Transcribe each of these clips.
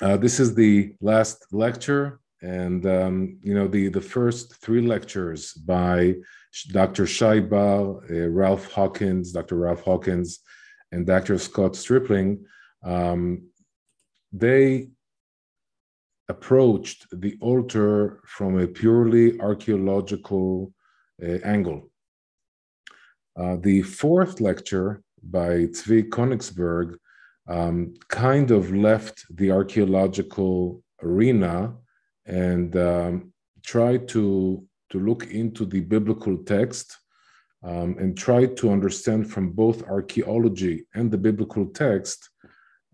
uh, this is the last lecture, and um, you know the the first three lectures by Dr. Shai Bar, uh, Ralph Hawkins, Dr. Ralph Hawkins, and Dr. Scott Stripling. Um, they approached the altar from a purely archaeological uh, angle. Uh, the fourth lecture by Tzvi Koenigsberg um, kind of left the archaeological arena and um, tried to, to look into the biblical text um, and tried to understand from both archaeology and the biblical text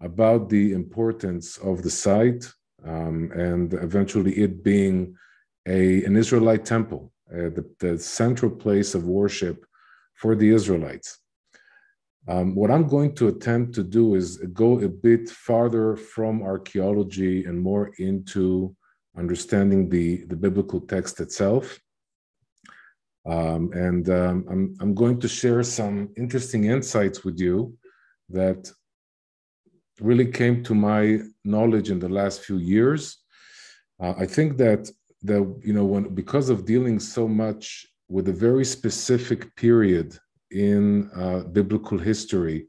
about the importance of the site um, and eventually it being a, an Israelite temple, uh, the, the central place of worship for the Israelites. Um, what I'm going to attempt to do is go a bit farther from archaeology and more into understanding the, the biblical text itself. Um, and um, I'm, I'm going to share some interesting insights with you that really came to my knowledge in the last few years. Uh, I think that that you know when because of dealing so much with a very specific period in uh, biblical history,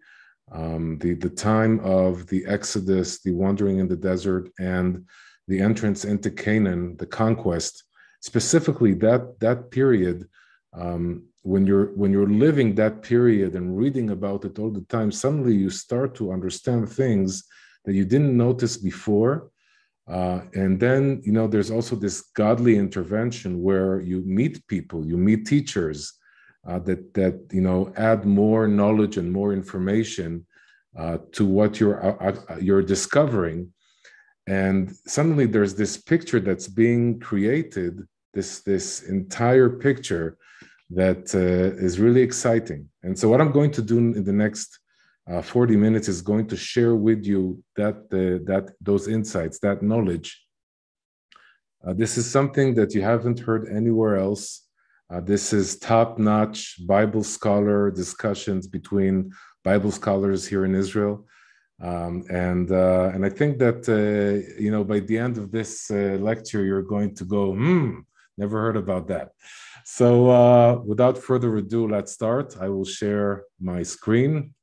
um, the the time of the Exodus, the wandering in the desert, and the entrance into Canaan, the conquest, specifically that that period. Um, when you're when you're living that period and reading about it all the time suddenly you start to understand things that you didn't notice before uh, and then you know there's also this godly intervention where you meet people you meet teachers uh, that that you know add more knowledge and more information uh, to what you're uh, uh, you're discovering and suddenly there's this picture that's being created this this entire picture that uh, is really exciting. And so, what I'm going to do in the next uh, 40 minutes is going to share with you that that those insights, that knowledge. This is something that you haven't heard anywhere else. Uh, this is top-notch Bible scholar discussions between Bible scholars here in Israel. Um, and uh, and I think that you know by the end of this lecture, you're going to go, hmm, never heard about that. So uh, without further ado, let's start. I will share my screen.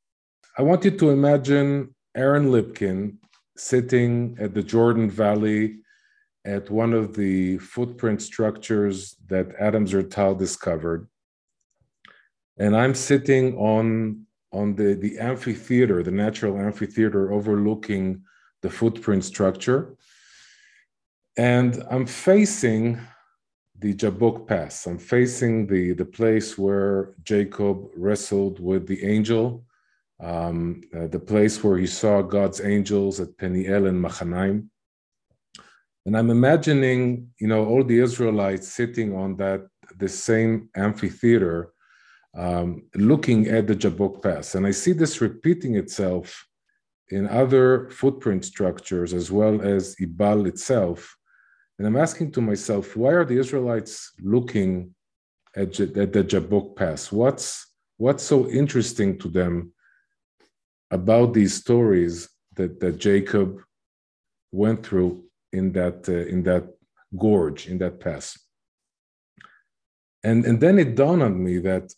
I want you to imagine Aaron Lipkin sitting at the Jordan Valley at one of the footprint structures that Adam Zertal discovered. And I'm sitting on, on the, the amphitheater, the natural amphitheater overlooking the footprint structure. And I'm facing the Jabbok Pass. I'm facing the, the place where Jacob wrestled with the angel, um, uh, the place where he saw God's angels at Peniel and Machanaim. And I'm imagining, you know, all the Israelites sitting on that the same amphitheater, um, looking at the Jabbok Pass. And I see this repeating itself in other footprint structures as well as Ebal itself and I'm asking to myself, why are the Israelites looking at, at the Jabbok Pass? What's, what's so interesting to them about these stories that, that Jacob went through in that, uh, in that gorge, in that pass? And, and then it dawned on me that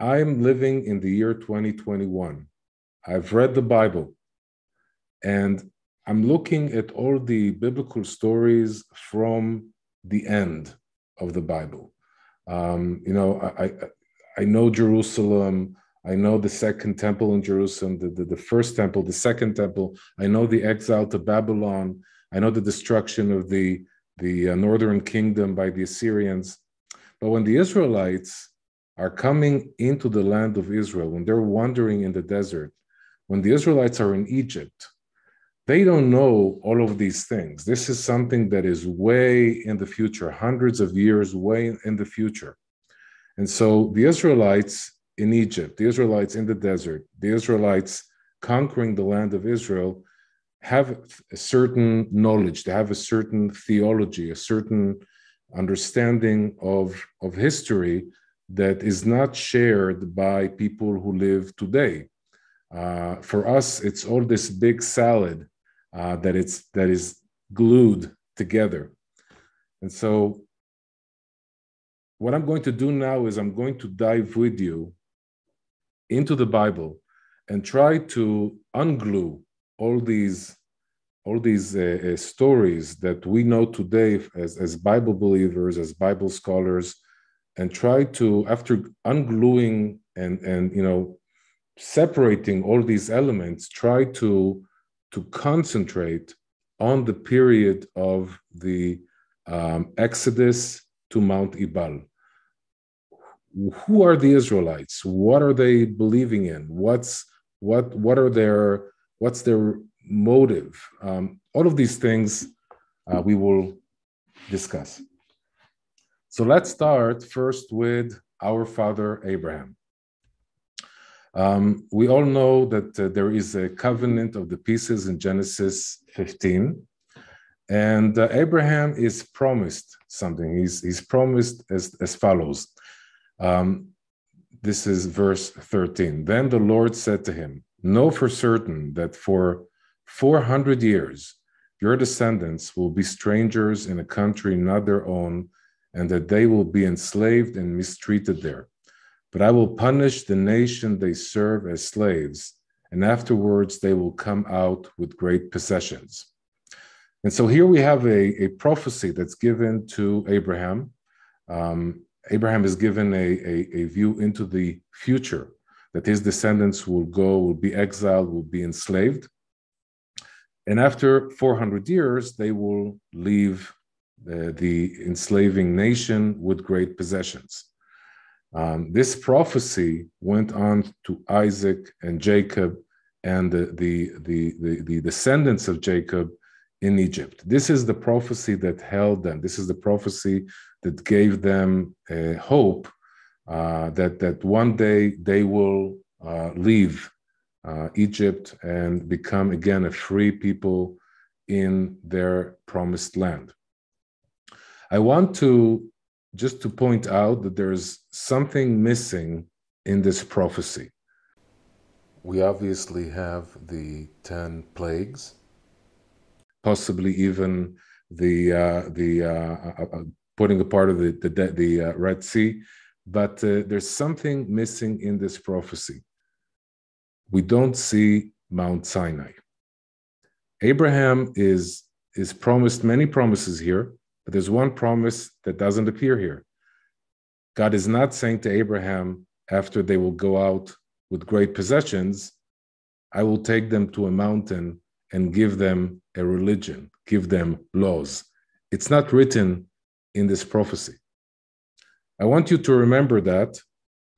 I'm living in the year 2021. I've read the Bible. And I'm looking at all the biblical stories from the end of the Bible. Um, you know, I, I, I know Jerusalem. I know the second temple in Jerusalem, the, the, the, first temple, the second temple. I know the exile to Babylon. I know the destruction of the, the uh, northern kingdom by the Assyrians. But when the Israelites are coming into the land of Israel, when they're wandering in the desert, when the Israelites are in Egypt, they don't know all of these things. This is something that is way in the future, hundreds of years way in the future. And so the Israelites in Egypt, the Israelites in the desert, the Israelites conquering the land of Israel have a certain knowledge, they have a certain theology, a certain understanding of, of history that is not shared by people who live today. Uh, for us, it's all this big salad uh, that it's that is glued together. And so what I'm going to do now is I'm going to dive with you into the Bible and try to unglue all these all these uh, uh, stories that we know today as, as Bible believers, as Bible scholars, and try to, after ungluing and, and you know, separating all these elements, try to, to concentrate on the period of the um, Exodus to Mount Ebal. Who are the Israelites? What are they believing in? What's what what are their what's their motive? Um, all of these things uh, we will discuss. So let's start first with our father Abraham. Um, we all know that uh, there is a covenant of the pieces in Genesis 15. And uh, Abraham is promised something. He's, he's promised as, as follows. Um, this is verse 13. Then the Lord said to him, Know for certain that for 400 years your descendants will be strangers in a country not their own, and that they will be enslaved and mistreated there. But I will punish the nation they serve as slaves, and afterwards they will come out with great possessions. And so here we have a, a prophecy that's given to Abraham. Um, Abraham is given a, a, a, view into the future that his descendants will go, will be exiled, will be enslaved. And after 400 years, they will leave the, the enslaving nation with great possessions. Um, this prophecy went on to Isaac and Jacob and the, the, the, the, the descendants of Jacob in Egypt. This is the prophecy that held them. This is the prophecy that gave them uh, hope uh, that, that one day they will uh, leave uh, Egypt and become again a free people in their promised land. I want to just to point out that there's something missing in this prophecy. We obviously have the 10 plagues possibly even the uh, the uh, uh, uh, putting a part of the the, the uh, Red Sea. But uh, there's something missing in this prophecy. We don't see Mount Sinai. Abraham is is promised many promises here, but there's one promise that doesn't appear here. God is not saying to Abraham after they will go out with great possessions, I will take them to a mountain and give them a religion, give them laws. It's not written in this prophecy. I want you to remember that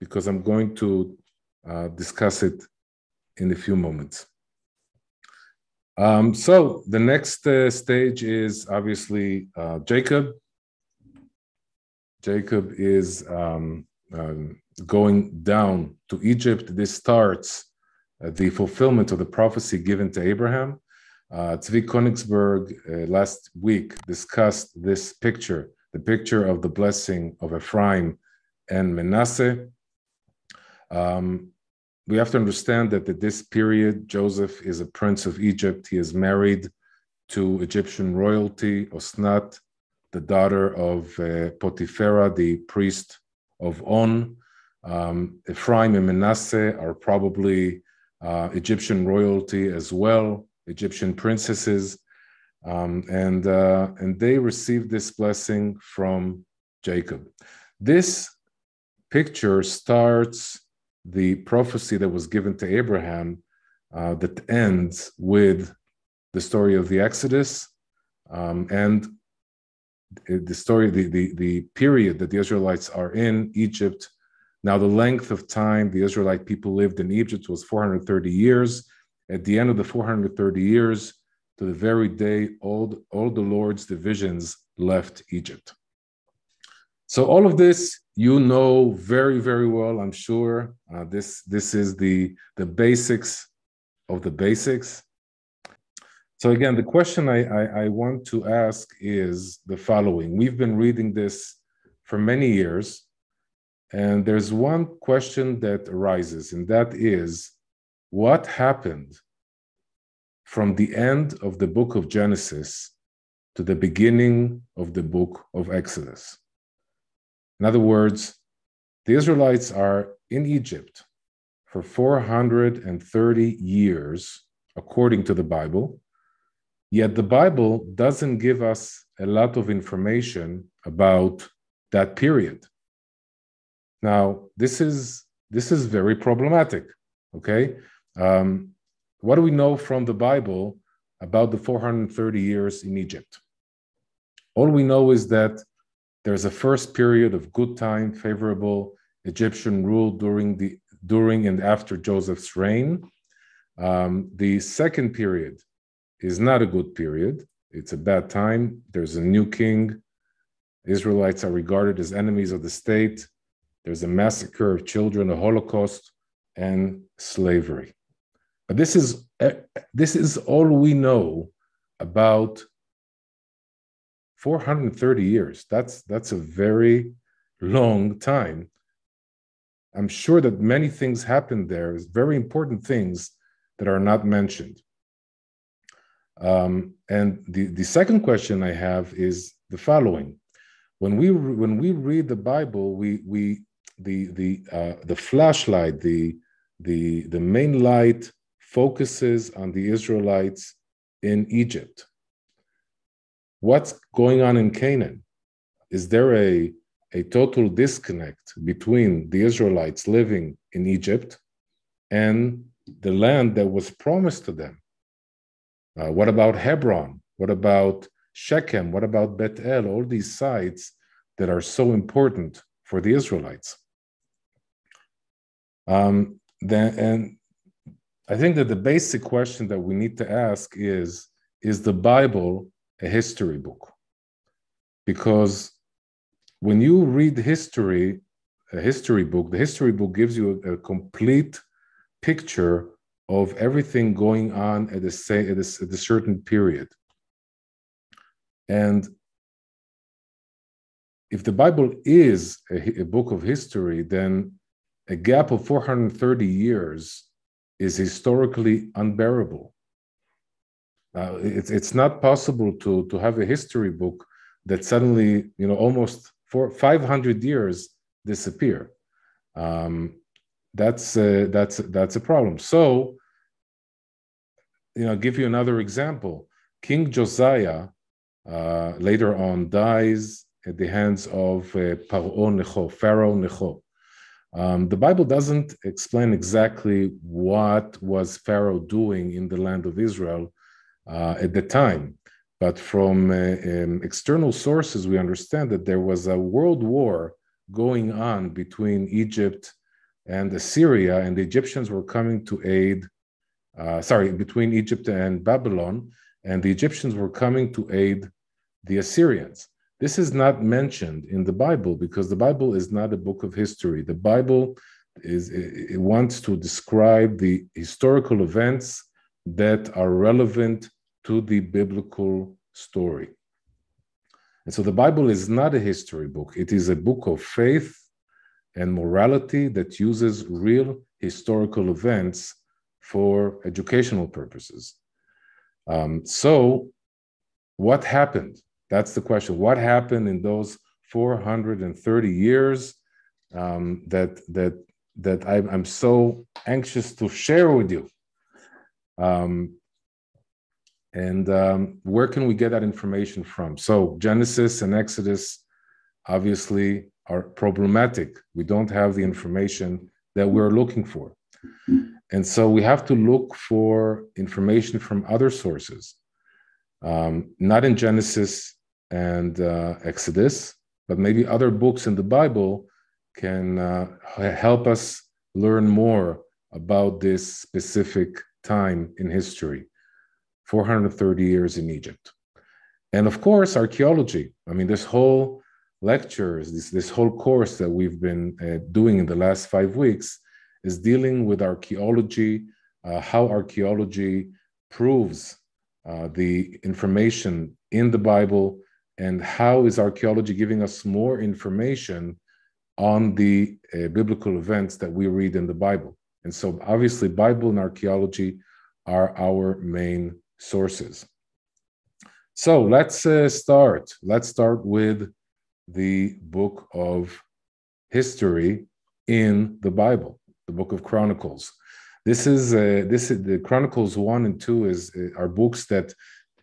because I'm going to uh, discuss it in a few moments. Um, so the next uh, stage is obviously uh, Jacob. Jacob is um, um going down to Egypt. This starts uh, the fulfillment of the prophecy given to Abraham. Uh, Tzvi Koenigsberg uh, last week discussed this picture, the picture of the blessing of Ephraim and Manasseh. Um, we have to understand that at this period, Joseph is a prince of Egypt. He is married to Egyptian royalty, Osnat, the daughter of uh, the priest of On. Um, Ephraim and Manasseh are probably uh, Egyptian royalty as well. Egyptian princesses, um, and uh, and they received this blessing from Jacob. This picture starts the prophecy that was given to Abraham uh, that ends with the story of the Exodus um, and the story, the, the, the period that the Israelites are in Egypt. Now, the length of time the Israelite people lived in Egypt was 430 years at the end of the 430 years, to the very day all, all the Lord's divisions left Egypt. So all of this you know very, very well, I'm sure. Uh, this, this is the, the basics of the basics. So again, the question I, I, I want to ask is the following. We've been reading this for many years, and there's one question that arises, and that is, what happened from the end of the book of Genesis to the beginning of the book of Exodus. In other words, the Israelites are in Egypt for 430 years, according to the Bible, yet the Bible doesn't give us a lot of information about that period. Now, this is this is very problematic. Okay, um, what do we know from the Bible about the 430 years in Egypt? All we know is that there's a first period of good time, favorable Egyptian rule during the during and after Joseph's reign. Um, the second period is not a good period. It's a bad time. There's a new king. Israelites are regarded as enemies of the state. There's a massacre of children, a Holocaust, and slavery. This is eh, this is all we know about 430 years. That's that's a very long time. I'm sure that many things happened there, very important things that are not mentioned. Um, and the, the second question I have is the following: When we when we read the Bible, we we the the uh, the flashlight, the the the main light focuses on the Israelites in Egypt. What's going on in Canaan? Is there a, a total disconnect between the Israelites living in Egypt and the land that was promised to them? Uh, what about Hebron? What about Shechem? What about Bethel? All these sites that are so important for the Israelites. Um, then, and I think that the basic question that we need to ask is Is the Bible a history book? Because when you read history, a history book, the history book gives you a, a complete picture of everything going on at a, say, at a, at a certain period. And if the Bible is a, a book of history, then a gap of 430 years is historically unbearable. Uh, it's, it's not possible to, to have a history book that suddenly, you know, almost for 500 years disappear. Um, that's, a, that's, that's a problem. So, you know, I'll give you another example. King Josiah uh, later on dies at the hands of uh, Paro Necho, Pharaoh Necho. Um, the Bible doesn't explain exactly what was Pharaoh doing in the land of Israel uh, at the time, but from uh, um, external sources, we understand that there was a world war going on between Egypt and Assyria, and the Egyptians were coming to aid. Uh, sorry, between Egypt and Babylon, and the Egyptians were coming to aid the Assyrians. This is not mentioned in the Bible because the Bible is not a book of history. The Bible is it wants to describe the historical events that are relevant to the biblical story. And so the Bible is not a history book. It is a book of faith and morality that uses real historical events for educational purposes. Um, so, what happened? That's the question. What happened in those 430 years um, that that that I, am so anxious to share with you? Um, and um, where can we get that information from? So Genesis and Exodus obviously are problematic. We don't have the information that we're looking for. And so we have to look for information from other sources, um, not in Genesis and uh, Exodus, but maybe other books in the Bible can uh, help us learn more about this specific time in history 430 years in Egypt. And of course, archaeology. I mean, this whole lectures, this, this whole course that we've been uh, doing in the last five weeks is dealing with archaeology, uh, how archaeology proves uh, the information in the Bible and how is archaeology giving us more information on the uh, biblical events that we read in the Bible. And so obviously Bible and archaeology are our main sources. So let's uh, start. Let's start with the book of history in the Bible, the book of Chronicles. This is uh, this is the Chronicles one and two is uh, are books that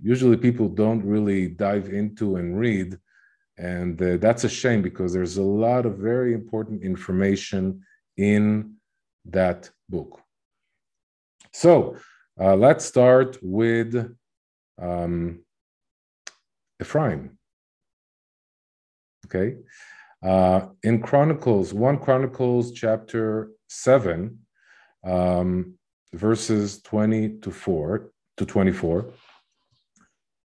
usually people don't really dive into and read, and uh, that's a shame because there's a lot of very important information in that book. So uh, let's start with um, Ephraim. Okay. Uh, in Chronicles, 1 Chronicles chapter 7, um, verses 20 to 4 to 24,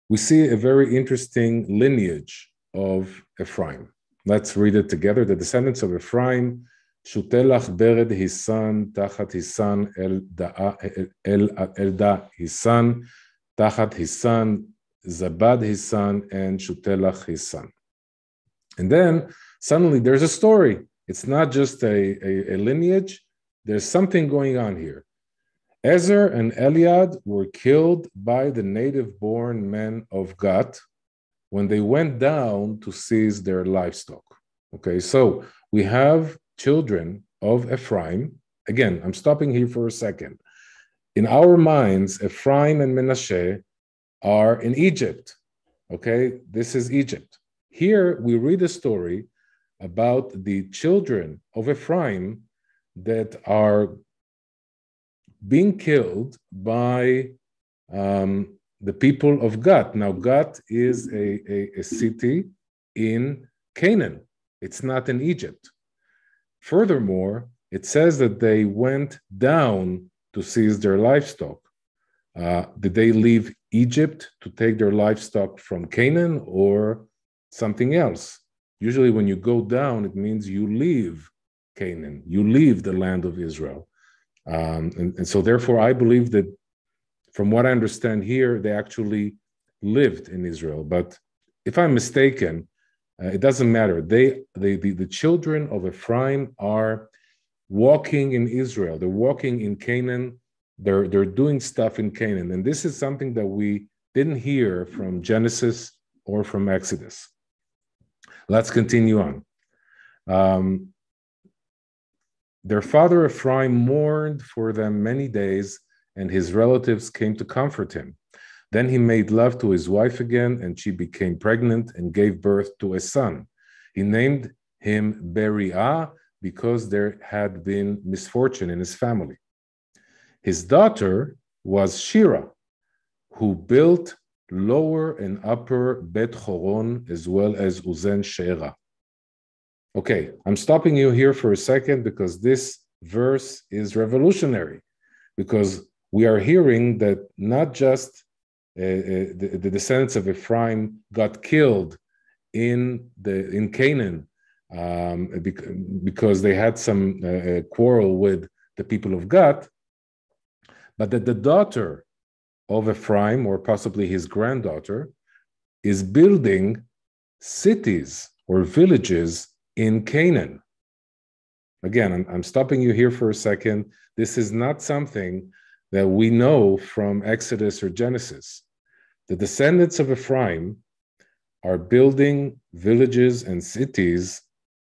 we see a very interesting lineage of Ephraim. Let's read it together. The descendants of Ephraim, Shutelach Bered his son, Tachat his son, Elda his son, Tachat his son, Zabad his son, and Shutelach his son. And then suddenly there's a story. It's not just a, a, a lineage, there's something going on here. Ezer and Eliad were killed by the native born men of Gat when they went down to seize their livestock. Okay, so we have children of Ephraim. Again, I'm stopping here for a second. In our minds, Ephraim and Menashe are in Egypt. Okay, this is Egypt. Here we read a story about the children of Ephraim that are being killed by um, the people of Gat. Now, Gat is a, a, a city in Canaan, it's not in Egypt. Furthermore, it says that they went down to seize their livestock. Uh, did they leave Egypt to take their livestock from Canaan or something else? Usually, when you go down, it means you leave Canaan, you leave the land of Israel. Um, and, and so, therefore, I believe that from what I understand here, they actually lived in Israel. But if I'm mistaken, uh, it doesn't matter. They, they the, the children of Ephraim are walking in Israel. They're walking in Canaan they're, they're doing stuff in Canaan. And this is something that we didn't hear from Genesis or from Exodus. Let's continue on. Um, their father Ephraim mourned for them many days, and his relatives came to comfort him. Then he made love to his wife again, and she became pregnant and gave birth to a son. He named him Beriah because there had been misfortune in his family. His daughter was Shira, who built lower and upper Bet Horon as well as Uzen Sheera. Okay, I'm stopping you here for a second because this verse is revolutionary, because we are hearing that not just uh, uh, the, the, descendants of Ephraim got killed in the in Canaan um, because they had some uh, quarrel with the people of Gat, but that the daughter of Ephraim, or possibly his granddaughter, is building cities or villages in Canaan. Again, I'm, I'm, stopping you here for a second. This is not something that we know from Exodus or Genesis. The descendants of Ephraim are building villages and cities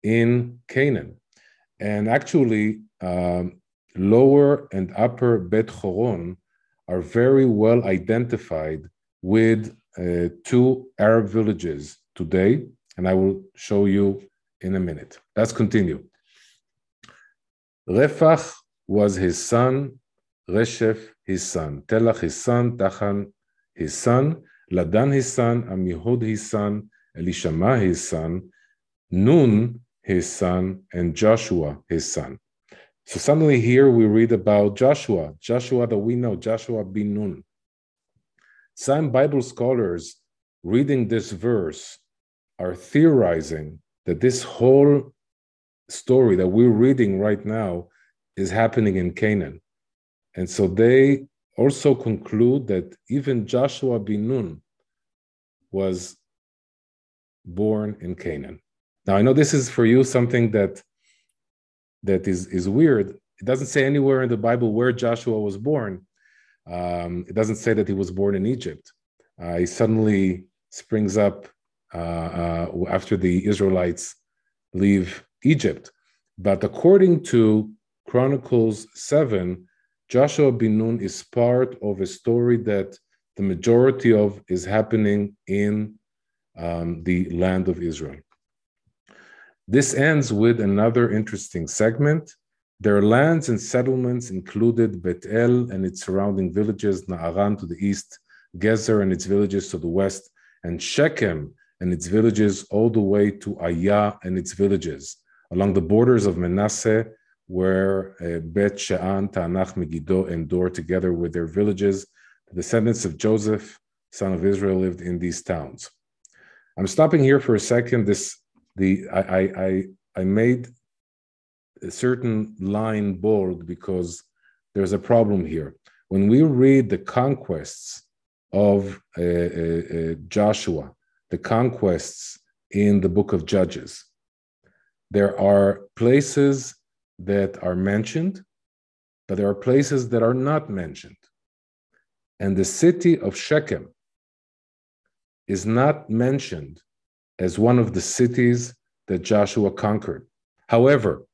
in Canaan. And actually, um, lower and upper Bet Horon are very well identified with uh, two Arab villages today, and I will show you in a minute. Let's continue. Refach was his son, Reshef his son, Telach his son, Tachan his son, Ladan his son, Amihud his son, Elishama his son, Nun his son, and Joshua his son. So suddenly here we read about Joshua, Joshua that we know, Joshua bin Nun. Some Bible scholars reading this verse are theorizing that this whole story that we're reading right now is happening in Canaan. And so they also conclude that even Joshua bin Nun was born in Canaan. Now, I know this is for you something that that is, is weird. It doesn't say anywhere in the Bible where Joshua was born, Um, it doesn't say that he was born in Egypt. Uh, he suddenly springs up after the Israelites leave Egypt. But according to Chronicles 7, Joshua bin Nun is part of a story that the majority of is happening in um, the land of Israel. This ends with another interesting segment. Their lands and settlements included Bet-El and its surrounding villages, Naaran to the east, Gezer and its villages to the west, and Shechem and its villages all the way to Ayah and its villages, along the borders of Manasseh, where uh, Bet She'an, Taanach, Megiddo, and Dor, together with their villages, the descendants of Joseph, son of Israel, lived in these towns. I'm stopping here for a second. This the I I I made a certain line bold because there's a problem here. When we read the conquests of uh, uh, uh, Joshua, the conquests in the book of Judges, there are places that are mentioned, but there are places that are not mentioned. And the city of Shechem is not mentioned as one of the cities that Joshua conquered. However,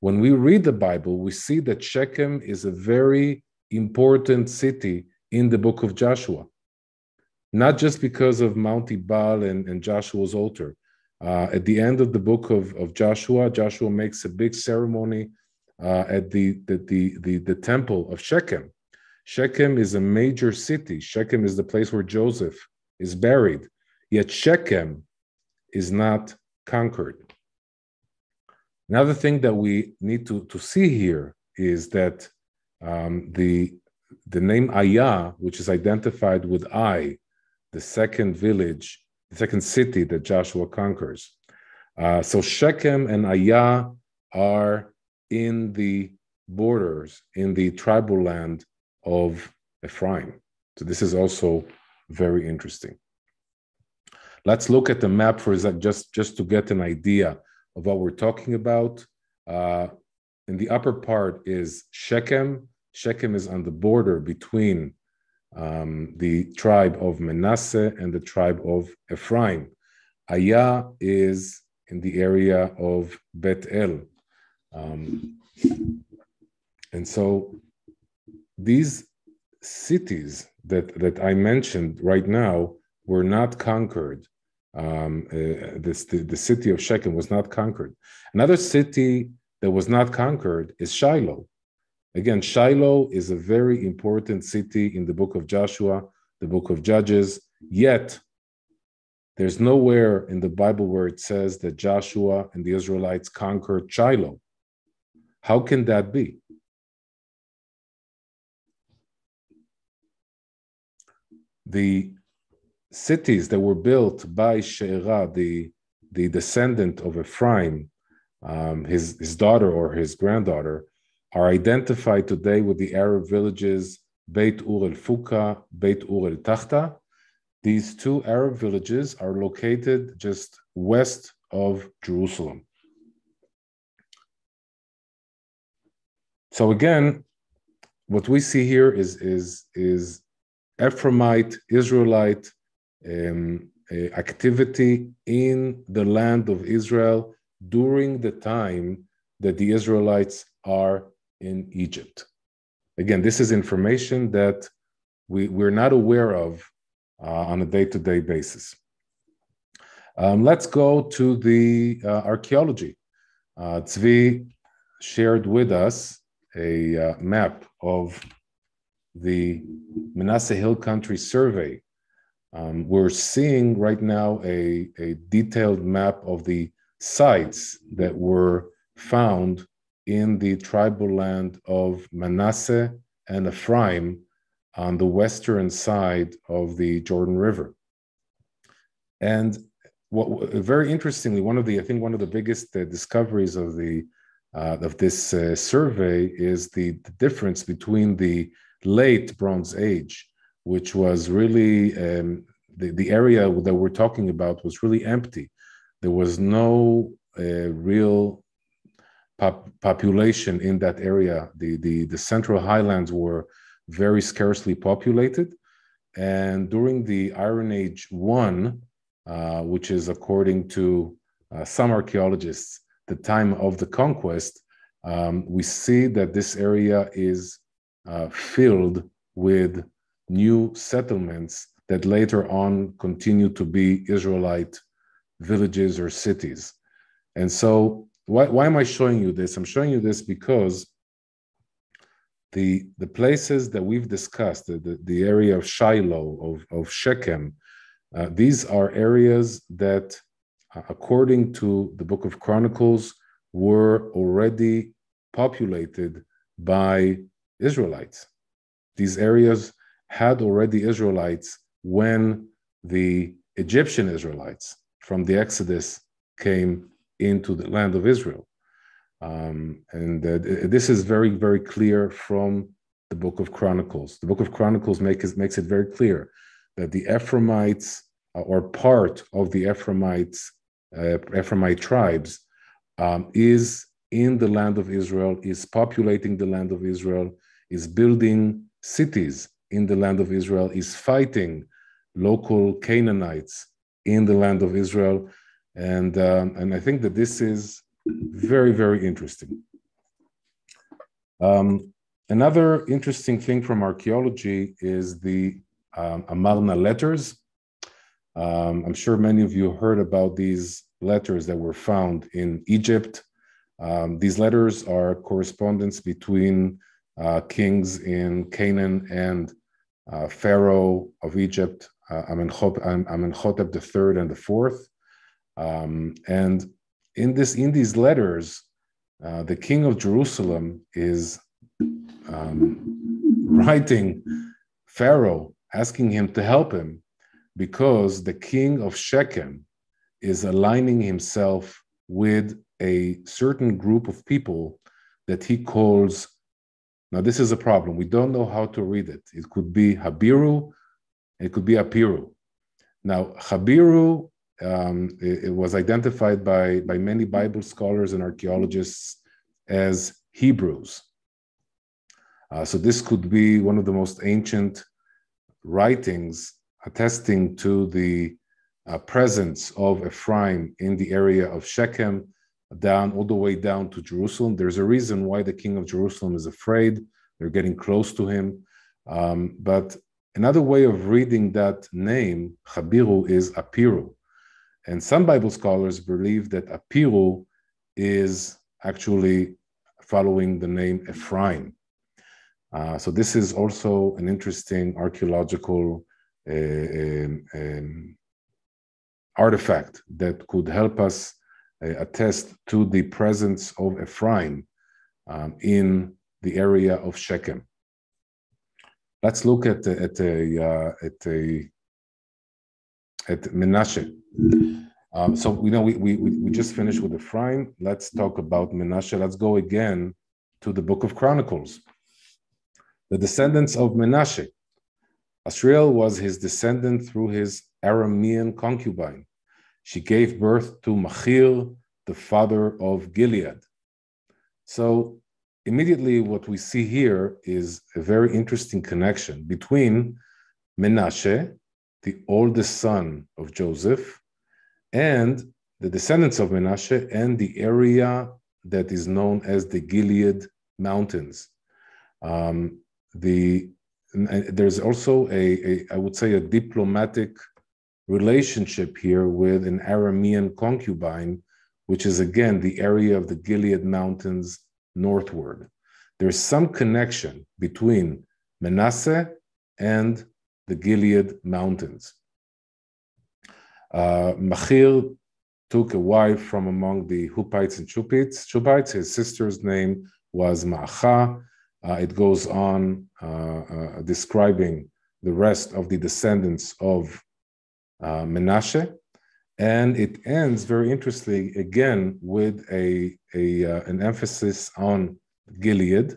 when we read the Bible, we see that Shechem is a very important city in the book of Joshua, not just because of Mount Ebal and, and Joshua's altar. Uh, at the end of the book of, of Joshua, Joshua makes a big ceremony uh, at the, the, the, the, the temple of Shechem. Shechem is a major city. Shechem is the place where Joseph is buried. Yet Shechem is not conquered. Another thing that we need to, to see here is that um, the, the name Ayah, which is identified with Ai, the second village, the second city that Joshua conquers. Uh, so Shechem and Ayah are in the borders, in the tribal land of Ephraim. So this is also very interesting. Let's look at the map for just, just to get an idea of what we're talking about. Uh, in the upper part is Shechem. Shechem is on the border between um, the tribe of Manasseh and the tribe of Ephraim. Ayah is in the area of Bet El. Um, and so these cities that, that I mentioned right now were not conquered um, uh, this, the, the city of Shechem was not conquered. Another city that was not conquered is Shiloh. Again, Shiloh is a very important city in the book of Joshua, the book of Judges, yet there's nowhere in the Bible where it says that Joshua and the Israelites conquered Shiloh. How can that be? The cities that were built by She'erah, the, the descendant of Ephraim, um, his, his daughter or his granddaughter, are identified today with the Arab villages Beit Ur el Fuka, Beit Ur el Tahta. These two Arab villages are located just west of Jerusalem. So again, what we see here is, is, is Ephraimite, Israelite um, activity in the land of Israel during the time that the Israelites are in Egypt. Again, this is information that we, we're not aware of uh, on a day to day basis. Um, let's go to the uh, archaeology. Uh, Tzvi shared with us a uh, map of the Manasseh Hill Country survey um, we're seeing right now a, a detailed map of the sites that were found in the tribal land of Manasseh and Ephraim on the western side of the Jordan River. And what very interestingly, one of the I think one of the biggest uh, discoveries of the uh, of this uh, survey is the, the difference between the late Bronze Age which was really um, the, the area that we're talking about was really empty. There was no uh, real pop- population in that area. The, the, the central highlands were very scarcely populated. And during the Iron Age 1, uh, which is according to uh, some archaeologists, the time of the conquest, um, we see that this area is uh, filled with new settlements that later on continue to be Israelite villages or cities. And so, why, why am I showing you this? I'm showing you this because the, the places that we've discussed, the, the, the area of Shiloh, of, of Shechem, uh, these are areas that, uh, according to the book of Chronicles, were already populated by Israelites. These areas had already Israelites when the Egyptian Israelites from the Exodus came into the land of Israel. Um, and uh, this is very, very clear from the book of Chronicles. The book of Chronicles make, makes it very clear that the Ephraimites, uh, or part of the Ephraimites, uh, Ephraimite tribes, um, is in the land of Israel, is populating the land of Israel, is building cities in the land of Israel, is fighting local Canaanites in the land of Israel. And, um, and I think that this is very, very interesting. Um, another interesting thing from archaeology is the um, Amarna letters. Um, I'm sure many of you heard about these letters that were found in Egypt. Um, these letters are correspondence between uh, kings in Canaan and uh, Pharaoh of Egypt, uh, Amenhotep, Amenhotep III and the fourth. Um, and in this in these letters, uh, the king of Jerusalem is um, writing Pharaoh, asking him to help him, because the king of Shechem is aligning himself with a certain group of people that he calls. Now, this is a problem. We don't know how to read it. It could be Habiru, it could be Apiru. Now, Habiru um, it, it, was identified by, by many Bible scholars and archaeologists as Hebrews. Uh, so this could be one of the most ancient writings attesting to the uh, presence of Ephraim in the area of Shechem, down all the way down to Jerusalem. There's a reason why the king of Jerusalem is afraid. They're getting close to him. Um, but another way of reading that name, Habiru, is Apiru. And some Bible scholars believe that Apiru is actually following the name Ephraim. Uh, so this is also an interesting archaeological uh, um, um, artifact that could help us uh, attest to the presence of Ephraim um, in the area of Shechem. Let's look at at a uh, at a at Menashe. Um, so we know we, we we just finished with the Ephraim. Let's talk about Menashe. Let's go again to the book of Chronicles. The descendants of Menashe. Asriel was his descendant through his Aramean concubine. She gave birth to Machir, the father of Gilead. So immediately what we see here is a very interesting connection between Menashe, the oldest son of Joseph, and the descendants of Menashe and the area that is known as the Gilead Mountains. Um, the there's also a, a, I would say, a diplomatic relationship here with an Aramean concubine, which is again the area of the Gilead Mountains northward. There's some connection between Manasseh and the Gilead Mountains. Uh, Machir took a wife from among the Huppites and Chupites. Chupites, his sister's name was Ma'acha. Uh, it goes on uh, uh, describing the rest of the descendants of uh, Menashe. And it ends very interestingly again with a, a uh, an emphasis on Gilead.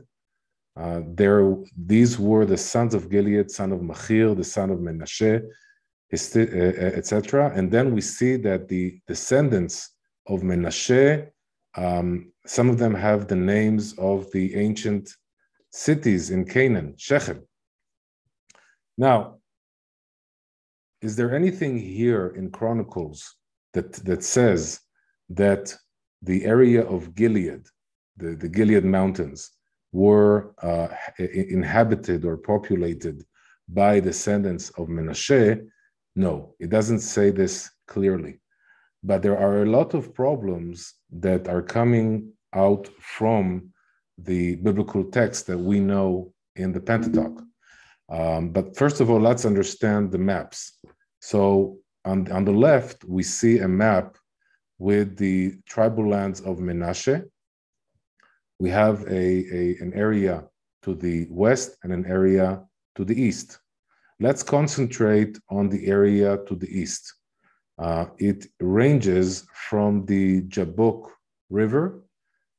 Uh, there, these were the sons of Gilead, son of Machir, the son of Menashe, etc. And then we see that the descendants of Menashe, um, some of them have the names of the ancient cities in Canaan, Shechem. Now, is there anything here in Chronicles that, that says that the area of Gilead, the, the Gilead Mountains, were uh, inhabited or populated by descendants of Menashe? No, it doesn't say this clearly. But there are a lot of problems that are coming out from the biblical text that we know in the Pentateuch. Um, but first of all, let's understand the maps. So on, on the left, we see a map with the tribal lands of Menashe. We have a, a, an area to the west and an area to the east. Let's concentrate on the area to the east. Uh, it ranges from the Jabbok River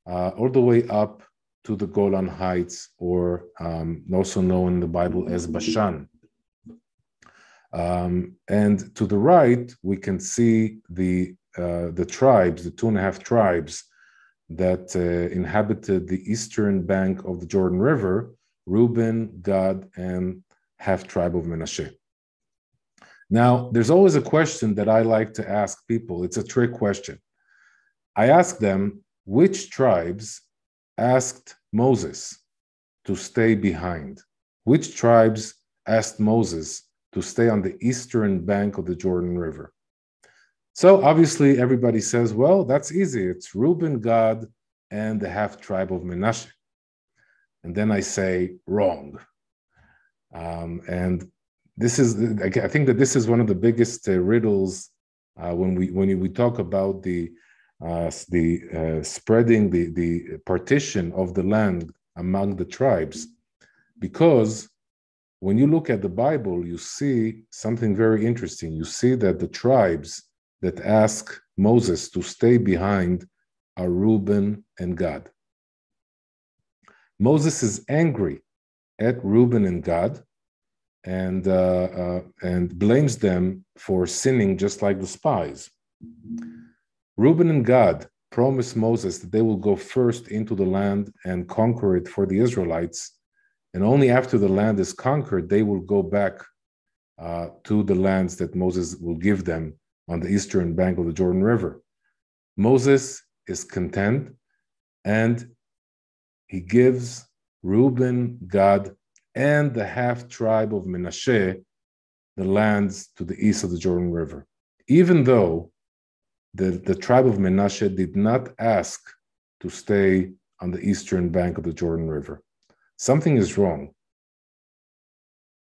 uh, all the way up to the Golan Heights, or um, also known in the Bible as Bashan. Um, and to the right, we can see the uh, the tribes, the two and a half tribes that uh, inhabited the eastern bank of the Jordan River: Reuben, Gad, and half tribe of Menashe. Now, there's always a question that I like to ask people. It's a trick question. I ask them, which tribes asked Moses to stay behind? Which tribes asked Moses to stay on the eastern bank of the Jordan River? So obviously, everybody says, well, that's easy. It's Reuben, Gad, and the half tribe of Menashe. And then I say, wrong. Um, and this is, I think that this is one of the biggest uh, riddles uh, when we when we talk about the uh, the uh, spreading the, the partition of the land among the tribes. Because when you look at the bible you see something very interesting. You see that the tribes that ask moses to stay behind are reuben and gad. Moses is angry at reuben and gad and uh, uh, and blames them for sinning just like the spies Reuben and Gad promised Moses that they will go first into the land and conquer it for the Israelites. And only after the land is conquered, they will go back uh, to the lands that Moses will give them on the eastern bank of the Jordan River. Moses is content and he gives Reuben, Gad, and the half tribe of Menashe the lands to the east of the Jordan River. Even though the, the tribe of Menashe did not ask to stay on the eastern bank of the Jordan River. Something is wrong.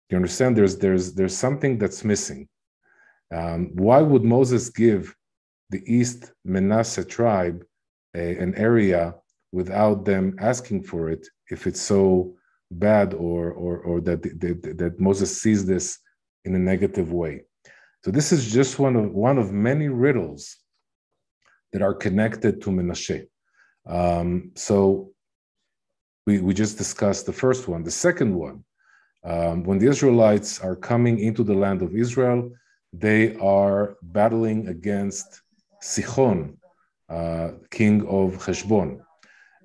You understand? There's there's there's something that's missing. Um, why would Moses give the East Manasseh tribe a, an area without them asking for it if it's so bad or or or that that, that Moses sees this in a negative way? So this is just one of one of many riddles that are connected to Menashe. Um, so we, we just discussed the first one. The second one, um, when the Israelites are coming into the land of Israel, they are battling against Sichon, uh, king of Heshbon.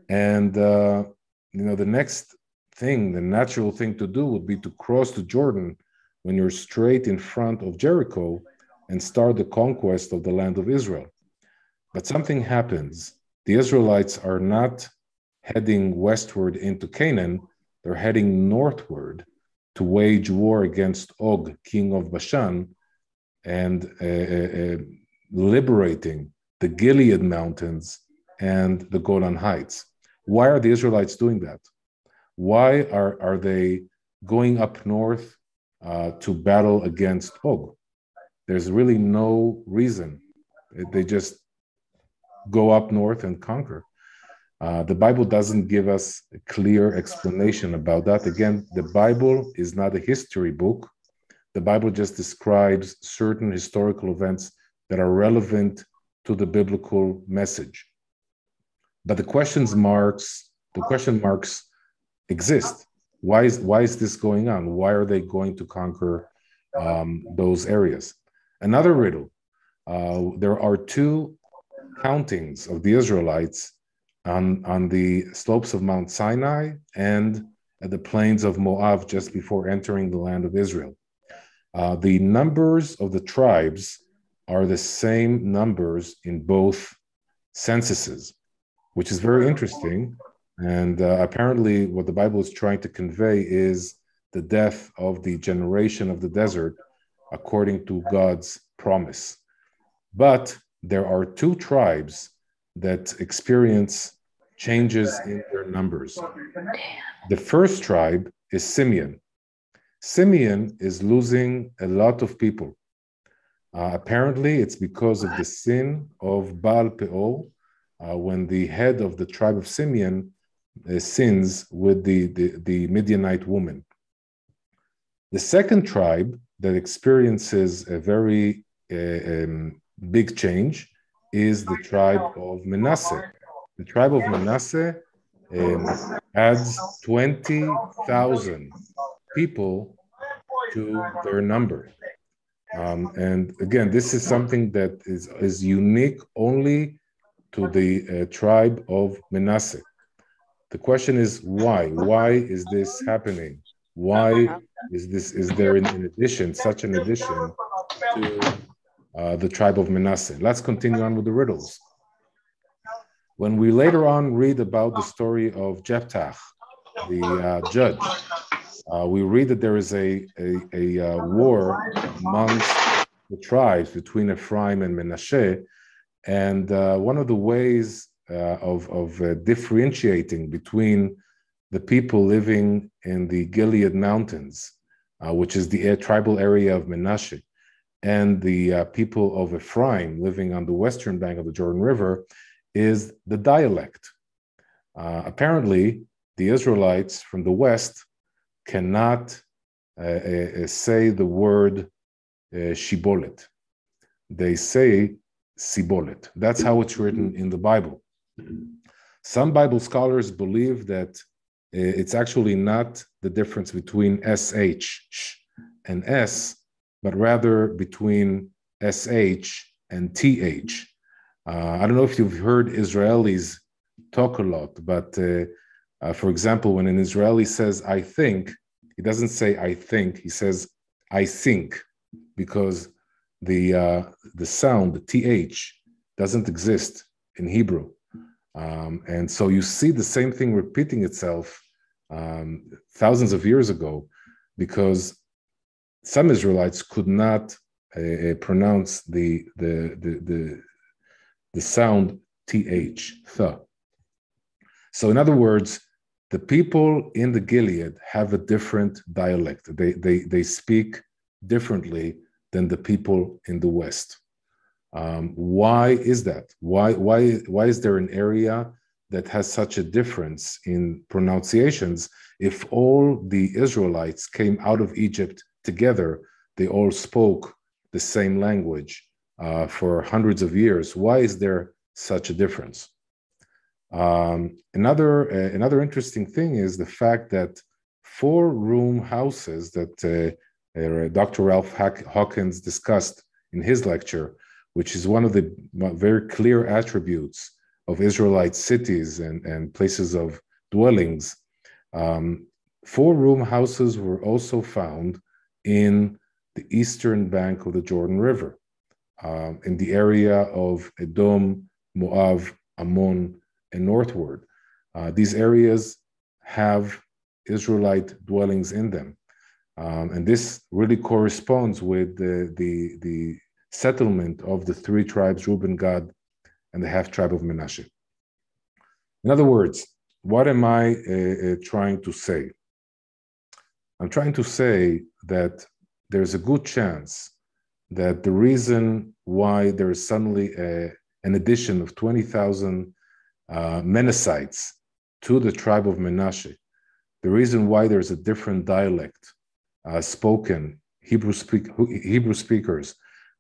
And, uh, you know, the next thing, the natural thing to do would be to cross the Jordan when you're straight in front of Jericho and start the conquest of the land of Israel. But something happens. The Israelites are not heading westward into Canaan, they're heading northward to wage war against Og, king of Bashan, and uh, uh, uh, liberating the Gilead mountains and the Golan Heights. Why are the Israelites doing that? Why are, are they going up north uh, to battle against Og? There's really no reason. They just go up north and conquer. Uh, the Bible doesn't give us a clear explanation about that. Again, the Bible is not a history book. The Bible just describes certain historical events that are relevant to the biblical message. But the questions marks, the question marks exist. Why is why is this going on? Why are they going to conquer um, those areas? Another riddle. Uh, there are two countings of the Israelites on, on the slopes of Mount Sinai and at the plains of Moab just before entering the land of Israel. Uh, the numbers of the tribes are the same numbers in both censuses, which is very interesting. And uh, apparently, what the Bible is trying to convey is the death of the generation of the desert according to God's promise. But there are two tribes that experience changes in their numbers. The first tribe is Simeon. Simeon is losing a lot of people. Uh, apparently, it's because of the sin of Baal Peor, uh, when the head of the tribe of Simeon uh, sins with the, the, the Midianite woman. The second tribe that experiences a very uh, um, big change is the tribe of Manasseh. The tribe of Manasseh um, adds 20,000 people to their number. Um, and again, this is something that is, is unique only to the uh, tribe of Manasseh. The question is why? Why is this happening? Why is this? Is there an, in addition such an addition to uh, the tribe of Manasseh? Let's continue on with the riddles. When we later on read about the story of Jephthah, the uh, judge, uh, we read that there is a, a, a uh, war amongst the tribes between Ephraim and Menashe. And uh, one of the ways uh, of, of uh, differentiating between the people living in the Gilead Mountains, uh, which is the tribal area of Menashe, and the people of Ephraim living on the western bank of the Jordan River, is the dialect. apparently, the Israelites from the west cannot uh, uh, say the word uh, shibolet. They say sibolet. That's how it's written in the Bible. Some Bible scholars believe that it's actually not the difference between sh and s, but rather between sh and th. Uh, I don't know if you've heard Israelis talk a lot, but uh, uh, for example, when an Israeli says, I think, he doesn't say I think, he says I think, because the uh, the sound, the th, doesn't exist in Hebrew. Um, and so you see the same thing repeating itself um, thousands of years ago, because some Israelites could not uh, uh pronounce the, the, the, the, the sound th, th. So, in other words, the people in the Gilead have a different dialect. They, they, they speak differently than the people in the West. Um, why is that? Why, why, why is there an area that has such a difference in pronunciations? If all the Israelites came out of Egypt together, they all spoke the same language uh, for hundreds of years. Why is there such a difference? Um, another uh, another interesting thing is the fact that four room houses that uh, Dr. Ralph Hawkins discussed in his lecture, which is one of the very clear attributes of Israelite cities and, and places of dwellings. Um, four room houses were also found in the eastern bank of the Jordan River, um, in the area of Edom, Moab, Ammon, and northward. Uh, these areas have Israelite dwellings in them. Um, and this really corresponds with the, the, the, settlement of the three tribes, Reuben, Gad, and the half tribe of Menashe. In other words, what am I uh, uh, trying to say? I'm trying to say that there's a good chance that the reason why there is suddenly a, an addition of 20,000 uh, Menasites to the tribe of Menashe. The reason why there's a different dialect uh, spoken, Hebrew, speak, Hebrew speakers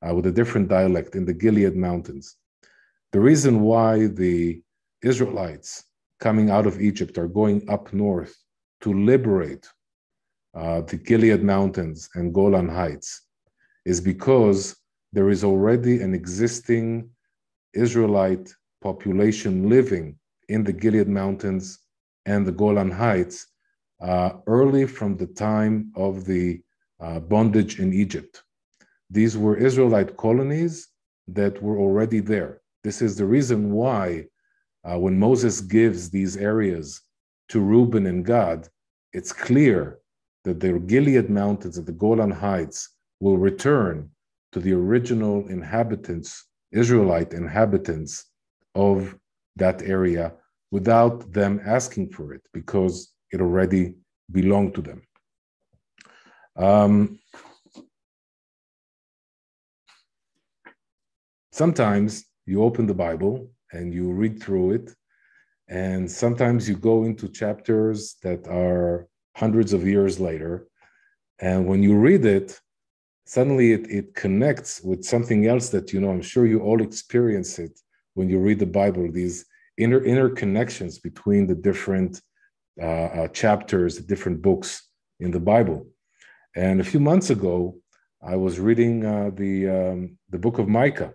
uh, with a different dialect in the Gilead Mountains. The reason why the Israelites coming out of Egypt are going up north to liberate uh, the Gilead Mountains and Golan Heights is because there is already an existing Israelite population living in the Gilead Mountains and the Golan Heights uh, early from the time of the uh, bondage in Egypt. These were Israelite colonies that were already there. This is the reason why, uh, when Moses gives these areas to Reuben and Gad, it's clear that the Gilead Mountains and the Golan Heights will return to the original inhabitants, Israelite inhabitants of that area without them asking for it because it already belonged to them. Um, sometimes you open the Bible and you read through it, and sometimes you go into chapters that are hundreds of years later. And when you read it, suddenly it, it connects with something else that you know. I'm sure you all experience it when you read the Bible, these inner interconnections between the different uh, uh, chapters, different books in the Bible. And a few months ago, I was reading uh, the um, the book of Micah,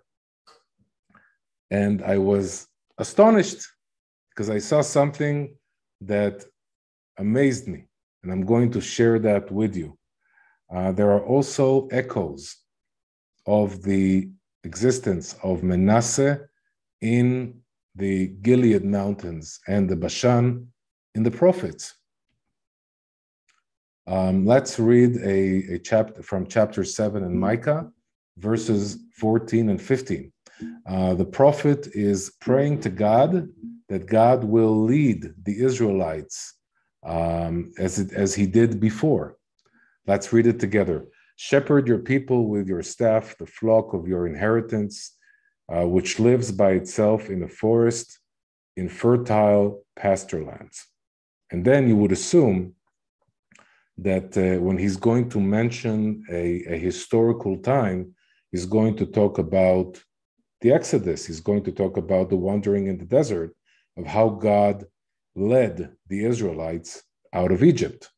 and I was astonished because I saw something that amazed me, and I'm going to share that with you. Uh, there are also echoes of the existence of Manasseh in the Gilead Mountains and the Bashan in the prophets. Um, let's read a, a chapter from chapter 7 in Micah, verses 14 and 15. Uh, the prophet is praying to God that God will lead the Israelites um, as, it, as he did before. Let's read it together. Shepherd your people with your staff, the flock of your inheritance, uh, which lives by itself in the forest in fertile pasture lands. And then you would assume that uh, when he's going to mention a, a, historical time, he's going to talk about the Exodus. He's going to talk about the wandering in the desert, of how God led the Israelites out of Egypt.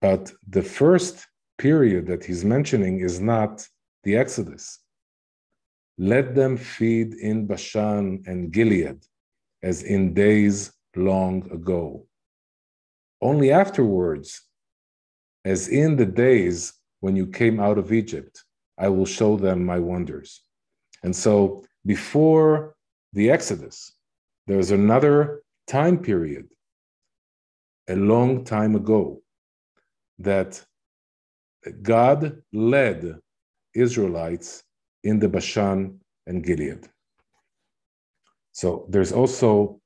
But the first period that he's mentioning is not the Exodus. Let them feed in Bashan and Gilead, as in days long ago. Only afterwards, as in the days when you came out of Egypt, I will show them my wonders. And so, before the Exodus, there's another time period, a long time ago, that God led Israelites in the Bashan and Gilead. So there's also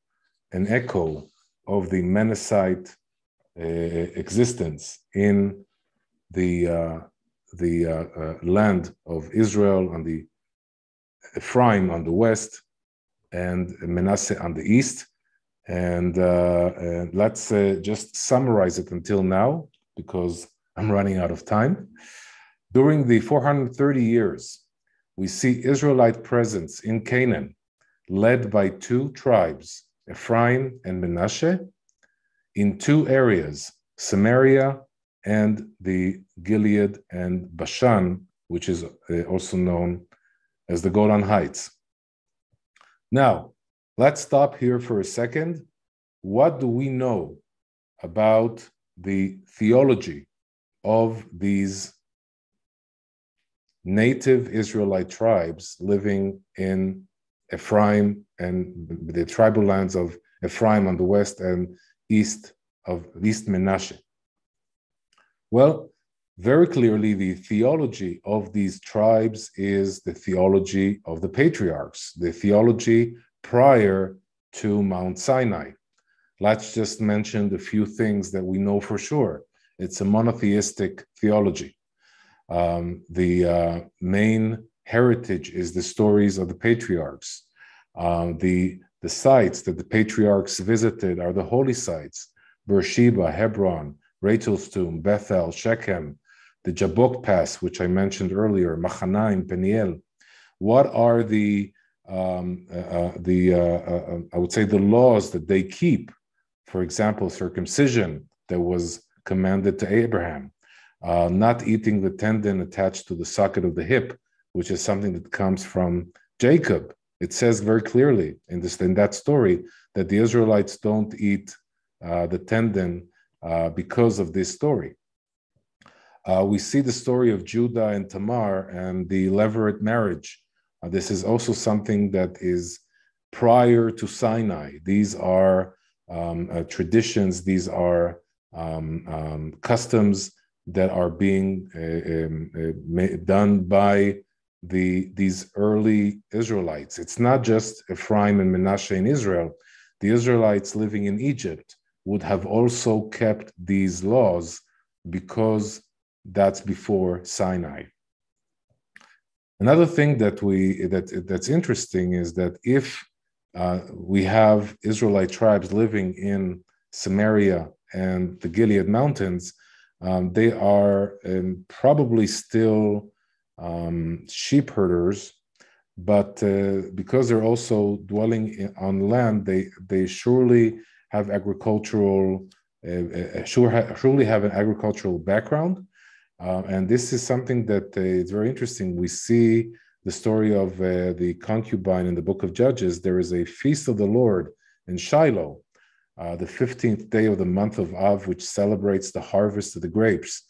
an echo of the Manassite uh, existence in the uh, the uh, uh, land of Israel on the Ephraim on the west and Manasseh on the east. And, uh, and let's just summarize it until now because I'm running out of time. During the 430 years we see Israelite presence in Canaan, led by two tribes, Ephraim and Manasseh, in two areas, Samaria and the Gilead and Bashan, which is uh, also known as the Golan Heights. Now, let's stop here for a second. What do we know about the theology of these native Israelite tribes living in Ephraim and the tribal lands of Ephraim on the west and east of East Menashe. Well, very clearly, the theology of these tribes is the theology of the patriarchs, the theology prior to Mount Sinai. Let's just mention the few things that we know for sure. It's a monotheistic theology. Um, the uh, main heritage is the stories of the patriarchs. Um, the, the sites that the patriarchs visited are the holy sites Beersheba, Hebron, Rachel's tomb, Bethel, Shechem, the Jabbok Pass, which I mentioned earlier, Machanaim, Peniel. What are the um, uh, uh the uh, uh, uh, I would say the laws that they keep? For example, circumcision that was commanded to Abraham uh, not eating the tendon attached to the socket of the hip, which is something that comes from Jacob. It says very clearly in this in that story that the Israelites don't eat uh, the tendon uh, because of this story. Uh, we see the story of Judah and Tamar and the Levirate marriage. Uh, this is also something that is prior to Sinai. These are um, uh, traditions, these are um, um, customs that are being uh, um, uh, done by the these early Israelites. It's not just Ephraim and Manasseh in Israel. The Israelites living in Egypt would have also kept these laws because that's before Sinai. Another thing that we that that's interesting is that if uh, we have Israelite tribes living in Samaria and the Gilead Mountains, um, they are um, probably still um, sheep herders, but uh, because they're also dwelling in, on land, they they surely have agricultural, uh, uh sure ha- surely have an agricultural background, uh, and this is something that uh, is very interesting. We see the story of uh, the concubine in the book of Judges. There is a feast of the Lord in Shiloh, uh, the 15th day of the month of Av, which celebrates the harvest of the grapes.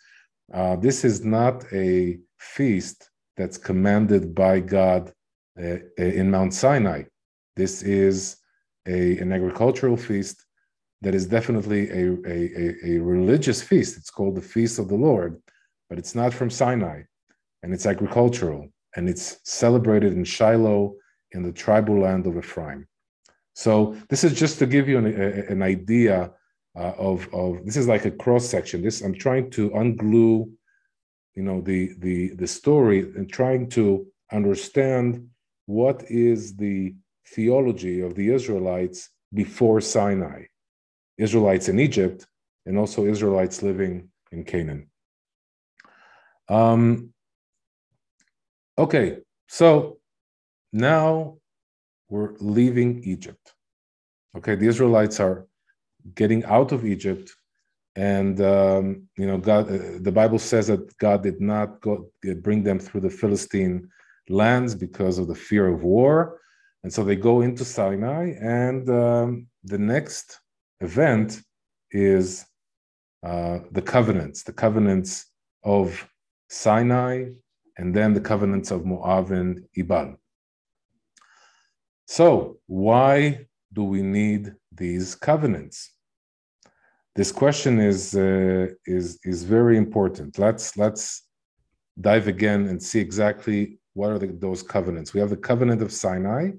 Uh, this is not a feast that's commanded by God uh, in Mount Sinai. This is a, an agricultural feast that is definitely a, a, a, religious feast. It's called the Feast of the Lord but it's not from Sinai, and it's agricultural, and it's celebrated in Shiloh in the tribal land of Ephraim. So this is just to give you an, an idea uh, of, of this is like a cross section. This I'm trying to unglue, you know, the the the story and trying to understand what is the theology of the Israelites before Sinai, Israelites in Egypt, and also Israelites living in Canaan. Um, okay, so now we're leaving Egypt. Okay, the Israelites are getting out of Egypt, and um, you know, God. Uh, the Bible says that God did not go bring them through the Philistine lands because of the fear of war, and so they go into Sinai. And um, the next event is uh, the covenants, the covenants of Sinai, and then the covenants of Moab and Ebal. So, why do we need these covenants? This question is, uh, is, is very important. Let's, let's dive again and see exactly what are the, those covenants. We have the covenant of Sinai.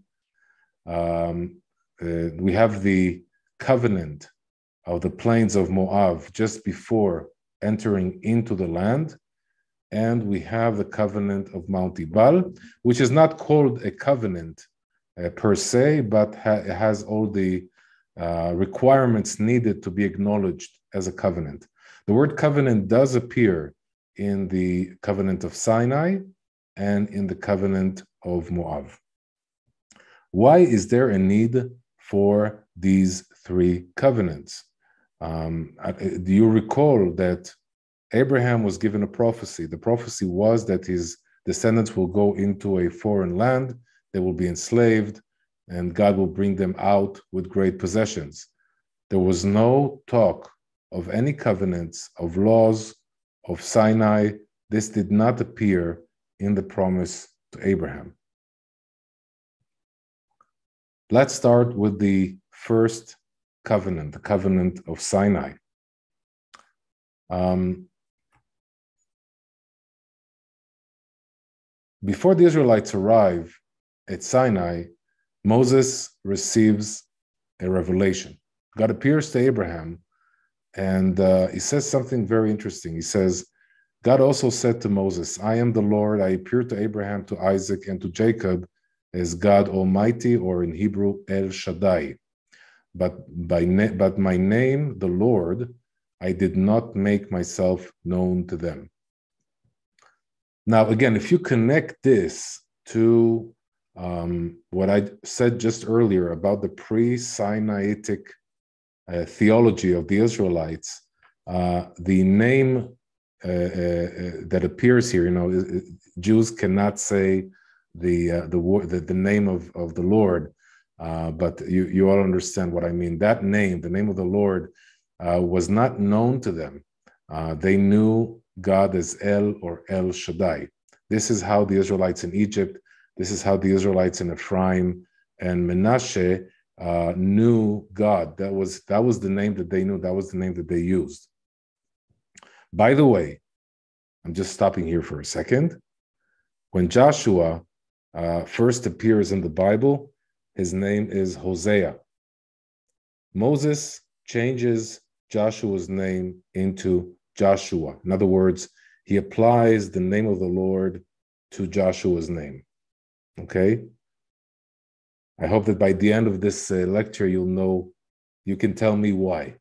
Um, uh, we have the covenant of the plains of Moab just before entering into the land and we have the covenant of Mount Ebal, which is not called a covenant uh, per se, but ha- has all the uh, requirements needed to be acknowledged as a covenant. The word covenant does appear in the covenant of Sinai and in the covenant of Moab. Why is there a need for these three covenants? Um, do you recall that Abraham was given a prophecy. The prophecy was that his descendants will go into a foreign land, they will be enslaved, and God will bring them out with great possessions. There was no talk of any covenants, of laws, of Sinai. This did not appear in the promise to Abraham. Let's start with the first covenant, the covenant of Sinai. Um, Before the Israelites arrive at Sinai, Moses receives a revelation. God appears to Abraham and uh, he says something very interesting. He says, God also said to Moses, I am the Lord. I appeared to Abraham, to Isaac, and to Jacob as God Almighty, or in Hebrew, El Shaddai. But, by na- but my name, the Lord, I did not make myself known to them. Now, again, if you connect this to um, what I said just earlier about the pre Sinaitic uh, theology of the Israelites, uh, the name uh, uh, uh that appears here, you know, Jews cannot say the uh, the, the, the name of, of the Lord, but you, you all understand what I mean. That name, the name of the Lord, was not known to them. They knew God as El or El Shaddai. This is how the Israelites in Egypt, this is how the Israelites in Ephraim and Menashe uh, knew God. That was that was the name that they knew. That was the name that they used. By the way, I'm just stopping here for a second. When Joshua uh, first appears in the Bible, his name is Hosea. Moses changes Joshua's name into Joshua. In other words, he applies the name of the Lord to Joshua's name. Okay? I hope that by the end of this uh, lecture, you'll know, you can tell me why.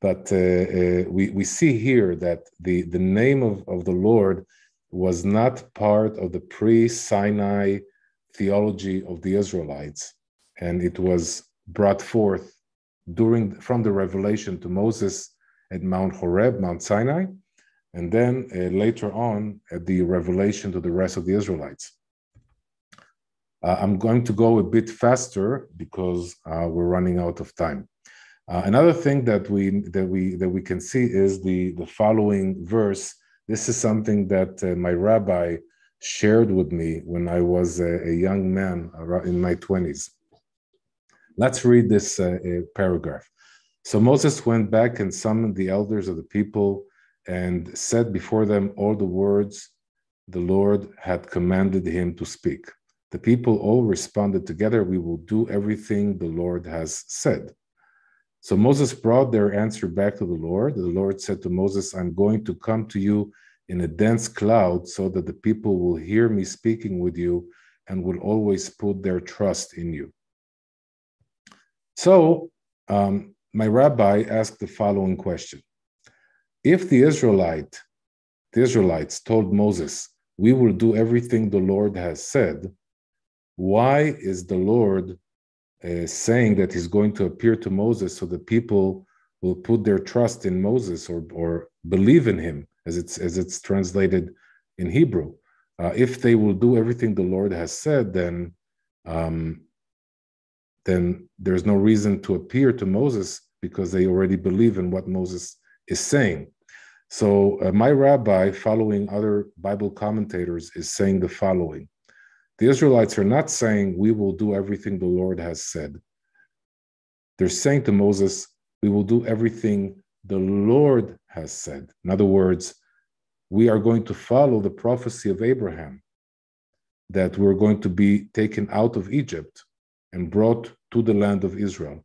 But uh, uh, we, we see here that the, the name of, of the Lord was not part of the pre Sinai theology of the Israelites, and it was brought forth during from the revelation to Moses at Mount Horeb, Mount Sinai, and then uh, later on at the revelation to the rest of the Israelites. Uh, I'm going to go a bit faster because uh, we're running out of time. Uh, another thing that we that we that we can see is the the following verse. This is something that uh, my rabbi shared with me when I was a, a young man in my 20s. Let's read this uh, paragraph. So Moses went back and summoned the elders of the people and said before them all the words the Lord had commanded him to speak. The people all responded together, We will do everything the Lord has said. So Moses brought their answer back to the Lord. The Lord said to Moses, I'm going to come to you in a dense cloud so that the people will hear me speaking with you and will always put their trust in you. So um, my rabbi asked the following question if the Israelite, the Israelites told Moses, "We will do everything the Lord has said," why is the Lord uh, saying that He's going to appear to Moses so the people will put their trust in Moses or, or believe in Him, as it's as it's translated in Hebrew? Uh, if they will do everything the Lord has said, then um, then there's no reason to appear to Moses because they already believe in what Moses is saying. So, uh, my rabbi, following other Bible commentators, is saying the following The Israelites are not saying, We will do everything the Lord has said. They're saying to Moses, We will do everything the Lord has said. In other words, we are going to follow the prophecy of Abraham that we're going to be taken out of Egypt and brought to the land of Israel.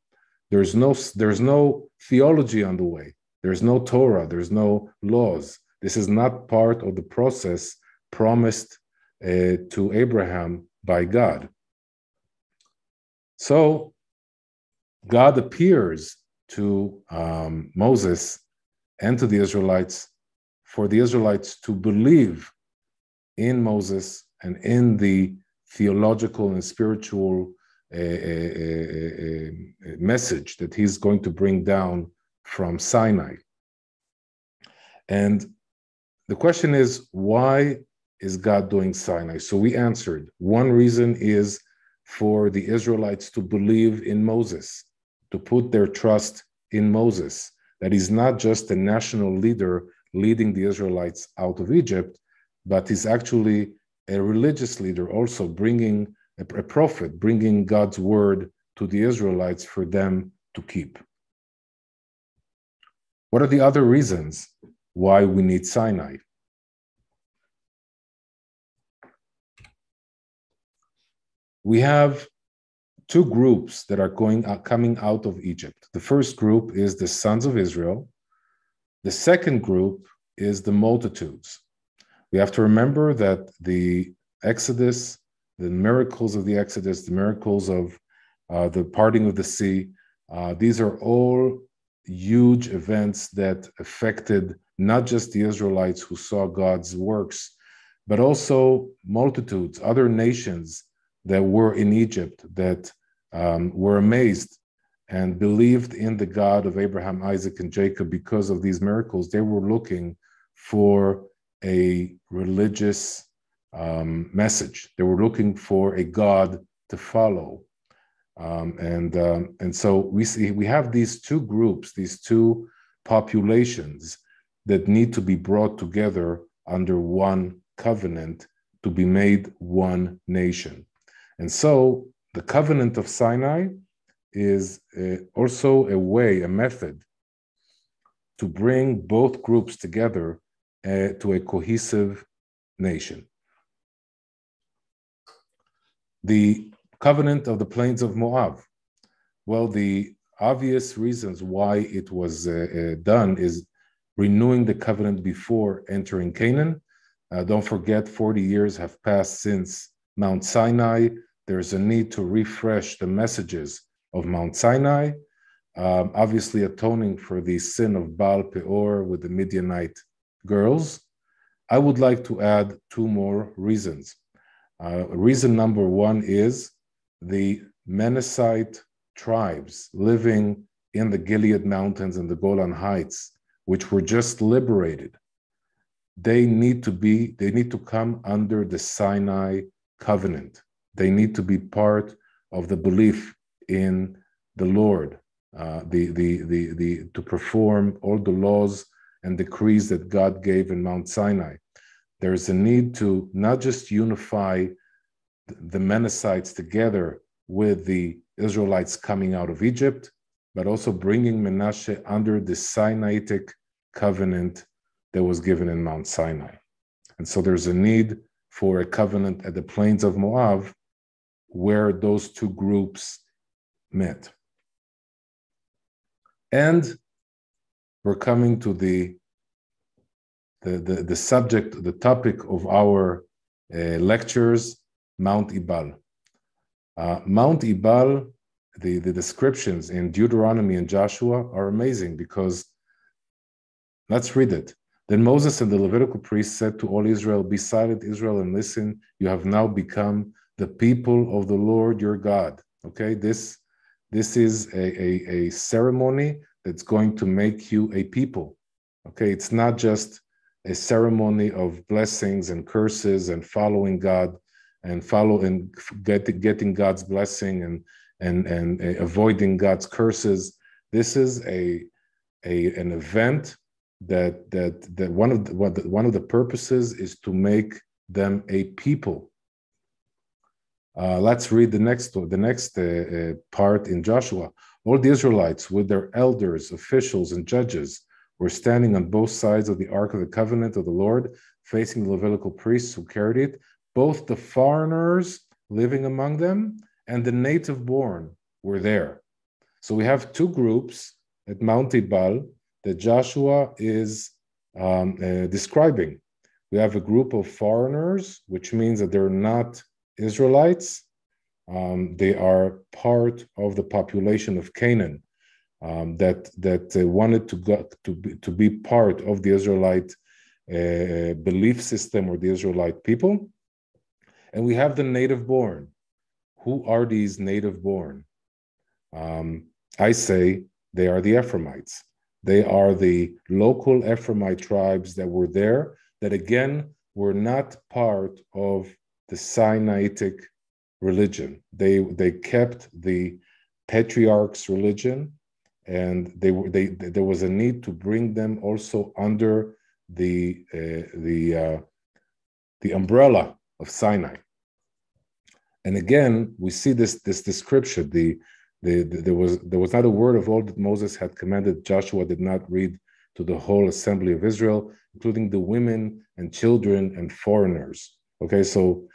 There's no, there's no theology on the way. There's no Torah, there's no laws. This is not part of the process promised uh, to Abraham by God. So God appears to um, Moses and to the Israelites for the Israelites to believe in Moses and in the theological and spiritual uh, uh, message that he's going to bring down from Sinai. And the question is, why is God doing Sinai? So we answered one reason is for the Israelites to believe in Moses, to put their trust in Moses, that he's not just a national leader leading the Israelites out of Egypt, but he's actually a religious leader, also bringing a, a prophet, bringing God's word to the Israelites for them to keep. What are the other reasons why we need Sinai? We have two groups that are going uh, coming out of Egypt. The first group is the sons of Israel. The second group is the multitudes. We have to remember that the Exodus, the miracles of the Exodus, the miracles of uh, the parting of the sea, uh, these are all huge events that affected not just the Israelites who saw God's works, but also multitudes, other nations that were in Egypt that um, were amazed and believed in the God of Abraham, Isaac, and Jacob because of these miracles. They were looking for a religious um, message, they were looking for a God to follow. Um, and um, and so we see we have these two groups, these two populations that need to be brought together under one covenant to be made one nation. And so the covenant of Sinai is uh, also a way, a method to bring both groups together uh, to a cohesive nation. The covenant of the plains of Moab. Well, the obvious reasons why it was uh, uh, done is renewing the covenant before entering Canaan. Uh, don't forget, 40 years have passed since Mount Sinai. There's a need to refresh the messages of Mount Sinai, um, obviously atoning for the sin of Baal Peor with the Midianite girls. I would like to add two more reasons. Uh, reason number one is the Manassite tribes living in the Gilead Mountains and the Golan Heights, which were just liberated. They need to be, they need to come under the Sinai covenant. They need to be part of the belief in the Lord, uh, the, the, the, the, to perform all the laws and decrees that God gave in Mount Sinai. There is a need to not just unify the Manassites together with the Israelites coming out of Egypt, but also bringing Menashe under the Sinaitic covenant that was given in Mount Sinai. And so there's a need for a covenant at the plains of Moab where those two groups met. And we're coming to the the, the, the subject, the topic of our uh, lectures, Mount Ebal. Uh, Mount Ebal, the, the descriptions in Deuteronomy and Joshua are amazing because let's read it. Then Moses and the Levitical priests said to all Israel, Be silent, Israel, and listen. You have now become the people of the Lord your God. Okay, this this is a, a, a ceremony that's going to make you a people. Okay, it's not just a ceremony of blessings and curses and following God and following get, getting God's blessing and and and uh, avoiding God's curses. This is a a an event that that that one of the, one of the purposes is to make them a people uh, let's read the next the next uh, uh, part in Joshua. All the Israelites, with their elders, officials, and judges, were standing on both sides of the ark of the covenant of the Lord, facing the Levitical priests who carried it. Both the foreigners living among them and the native born were there. So we have two groups at Mount Ebal that Joshua is um, uh, describing. We have a group of foreigners, which means that they're not Israelites. Um, they are part of the population of Canaan um, that that uh, wanted to go, to be, to be part of the Israelite uh, belief system or the Israelite people. And we have the native born. Who are these native born? Um, I say they are the Ephraimites. They are the local Ephraimite tribes that were there that again were not part of the Sinaitic religion. They they kept the patriarchs' religion, and they were they there was a need to bring them also under the uh, the uh, the umbrella of Sinai. And again, we see this this description. The, the, the, there was there was not a word of all that Moses had commanded. Joshua did not read to the whole assembly of Israel, including the women and children and foreigners. Okay, so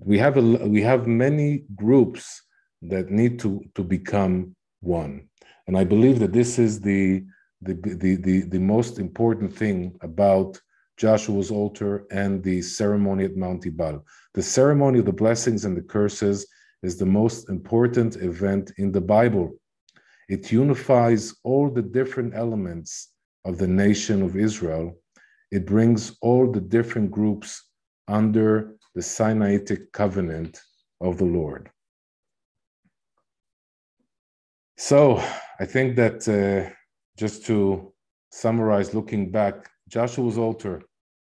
we have a, we have many groups that need to to become one. And i believe that this is the the the the, the most important thing about joshua's altar and the ceremony at mount ebal. The ceremony of the blessings and the curses is the most important event in the bible. It unifies all the different elements of the nation of israel. It brings all the different groups under the Sinaitic covenant of the Lord. So I think that uh, just to summarize, looking back, Joshua's altar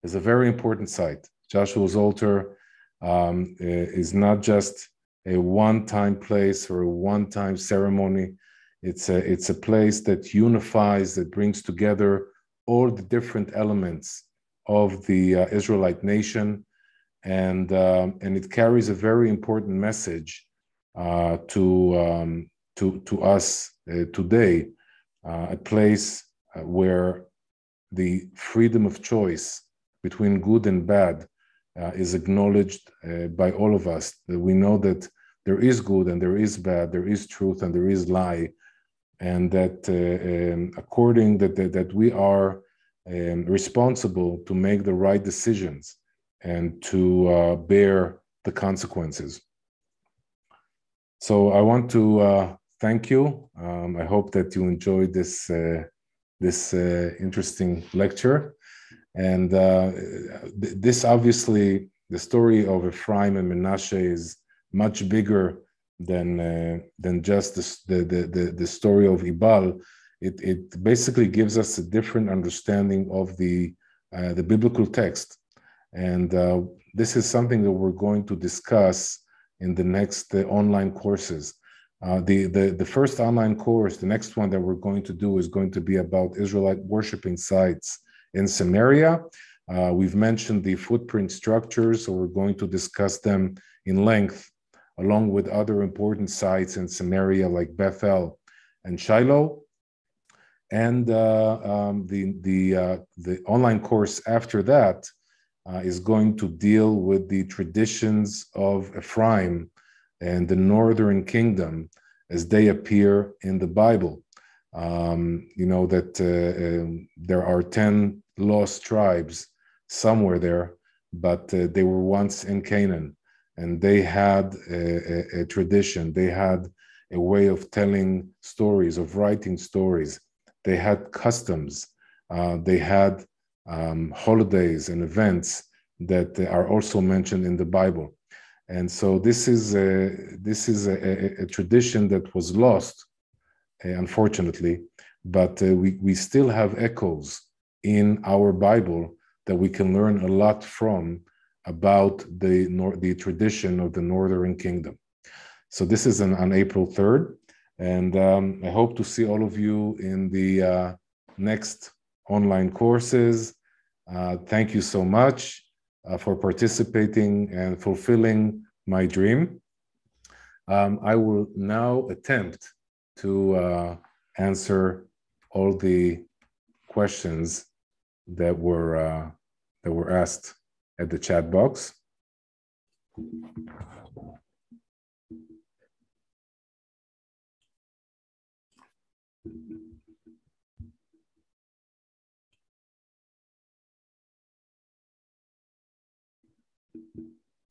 is a very important site. Joshua's altar um, is not just a one-time place or a one-time ceremony. It's a, it's a place that unifies, that brings together all the different elements of the uh, Israelite nation, and um, and it carries a very important message uh, to um, to to us uh, today, uh, a place uh, where the freedom of choice between good and bad uh, is acknowledged by all of us. That we know that there is good and there is bad, there is truth and there is lie, and that um, according that, that that we are um, responsible to make the right decisions and to uh, bear the consequences. So I want to uh, thank you. Um, I hope that you enjoyed this uh, this uh, interesting lecture. And uh, th this obviously, the story of Ephraim and Menashe is much bigger than uh, than just the, the, the, the story of Ebal it, it basically gives us a different understanding of the, the biblical text. And uh, this is something that we're going to discuss in the next uh, online courses. Uh, the, the, the first online course, the next one that we're going to do is going to be about Israelite worshiping sites in Samaria. Uh, we've mentioned the footprint structures, so we're going to discuss them in length, along with other important sites in Samaria like Bethel and Shiloh and uh, um, the the uh, the online course after that uh, is going to deal with the traditions of Ephraim and the northern kingdom as they appear in the Bible. Um, you know that uh, um, there are ten lost tribes somewhere there, but uh, they were once in Canaan, and they had a, a, a tradition. They had a way of telling stories, of writing stories they had customs, uh, they had um, holidays and events that are also mentioned in the Bible. And so this is a, this is a, a, a tradition that was lost, uh, unfortunately, but uh, we, we still have echoes in our Bible that we can learn a lot from about the, the tradition of the Northern Kingdom. So this is an, on April 3rd. And um, I hope to see all of you in the uh, next online courses. Uh, thank you so much uh, for participating and fulfilling my dream. Um, I will now attempt to uh, answer all the questions that were uh, that were asked at the chat box.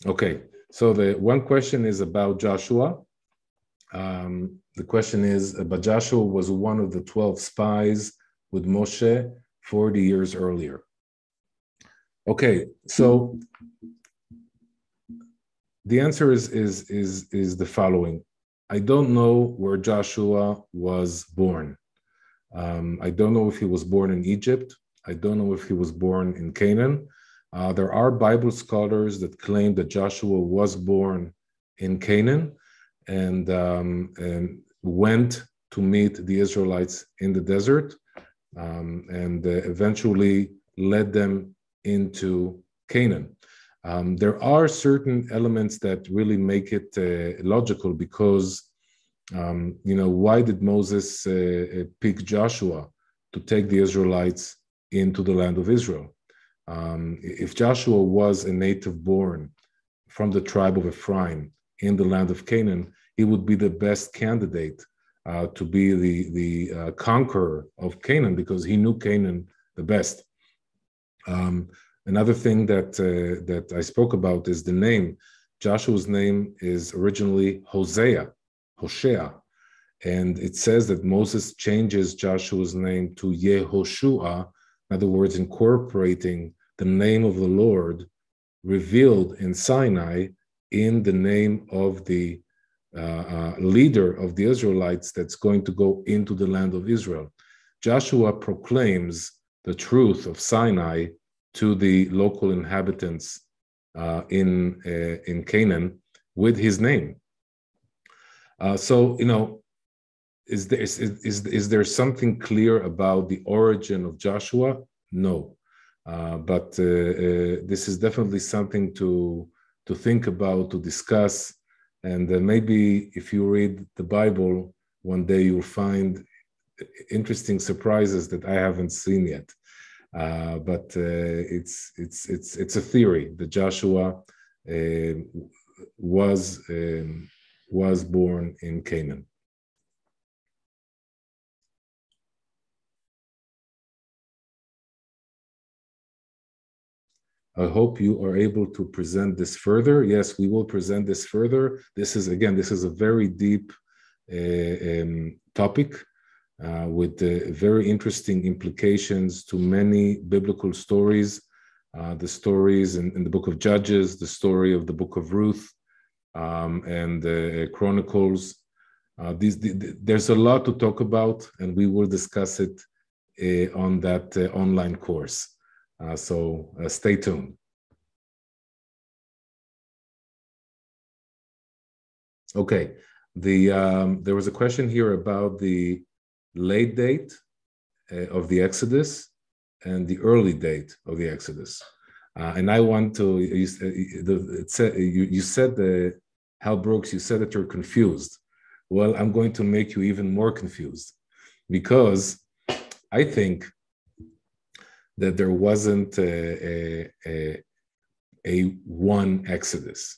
Okay, so the one question is about Joshua. Um, the question is, but Joshua was one of the 12 spies with Moshe 40 years earlier. Okay, so the answer is, is, is, is the following. I don't know where Joshua was born. Um, I don't know if he was born in Egypt. I don't know if he was born in Canaan. Uh, there are Bible scholars that claim that Joshua was born in Canaan and, um, and went to meet the Israelites in the desert um, and uh, eventually led them into Canaan. Um, there are certain elements that really make it uh, logical because, um, you know, why did Moses uh, uh pick Joshua to take the Israelites into the land of Israel? Um, if Joshua was a native born from the tribe of Ephraim in the land of Canaan, he would be the best candidate uh, to be the, the uh, conqueror of Canaan because he knew Canaan the best. Um, another thing that, uh, that I spoke about is the name. Joshua's name is originally Hosea, Hoshea. And it says that Moses changes Joshua's name to Yehoshua, in other words, incorporating the name of the Lord revealed in Sinai in the name of the uh, uh, leader of the Israelites that's going to go into the land of Israel. Joshua proclaims the truth of Sinai to the local inhabitants uh, in, uh, in Canaan with his name. Uh, so you know, is there is, is is there something clear about the origin of Joshua? No, uh, but uh, uh this is definitely something to to think about, to discuss, and uh, maybe if you read the Bible one day, you'll find interesting surprises that I haven't seen yet. Uh, but it's it's it's it's a theory that Joshua was um, was born in Canaan. I hope you are able to present this further. Yes, we will present this further. This is, again, this is a very deep uh, um, topic uh, with uh, very interesting implications to many biblical stories. Uh, the stories in, in, the book of Judges, the story of the book of Ruth, um, and the Chronicles. Uh, these, the, there's a lot to talk about, and we will discuss it uh, on that online course. Uh, so uh, stay tuned. Okay, the um, there was a question here about the late date uh, of the Exodus and the early date of the Exodus. Uh, and I want to, you, the, said, you, you said, the, Hal Brooks, you said that you're confused. Well, I'm going to make you even more confused because I think that there wasn't a, a, a one Exodus.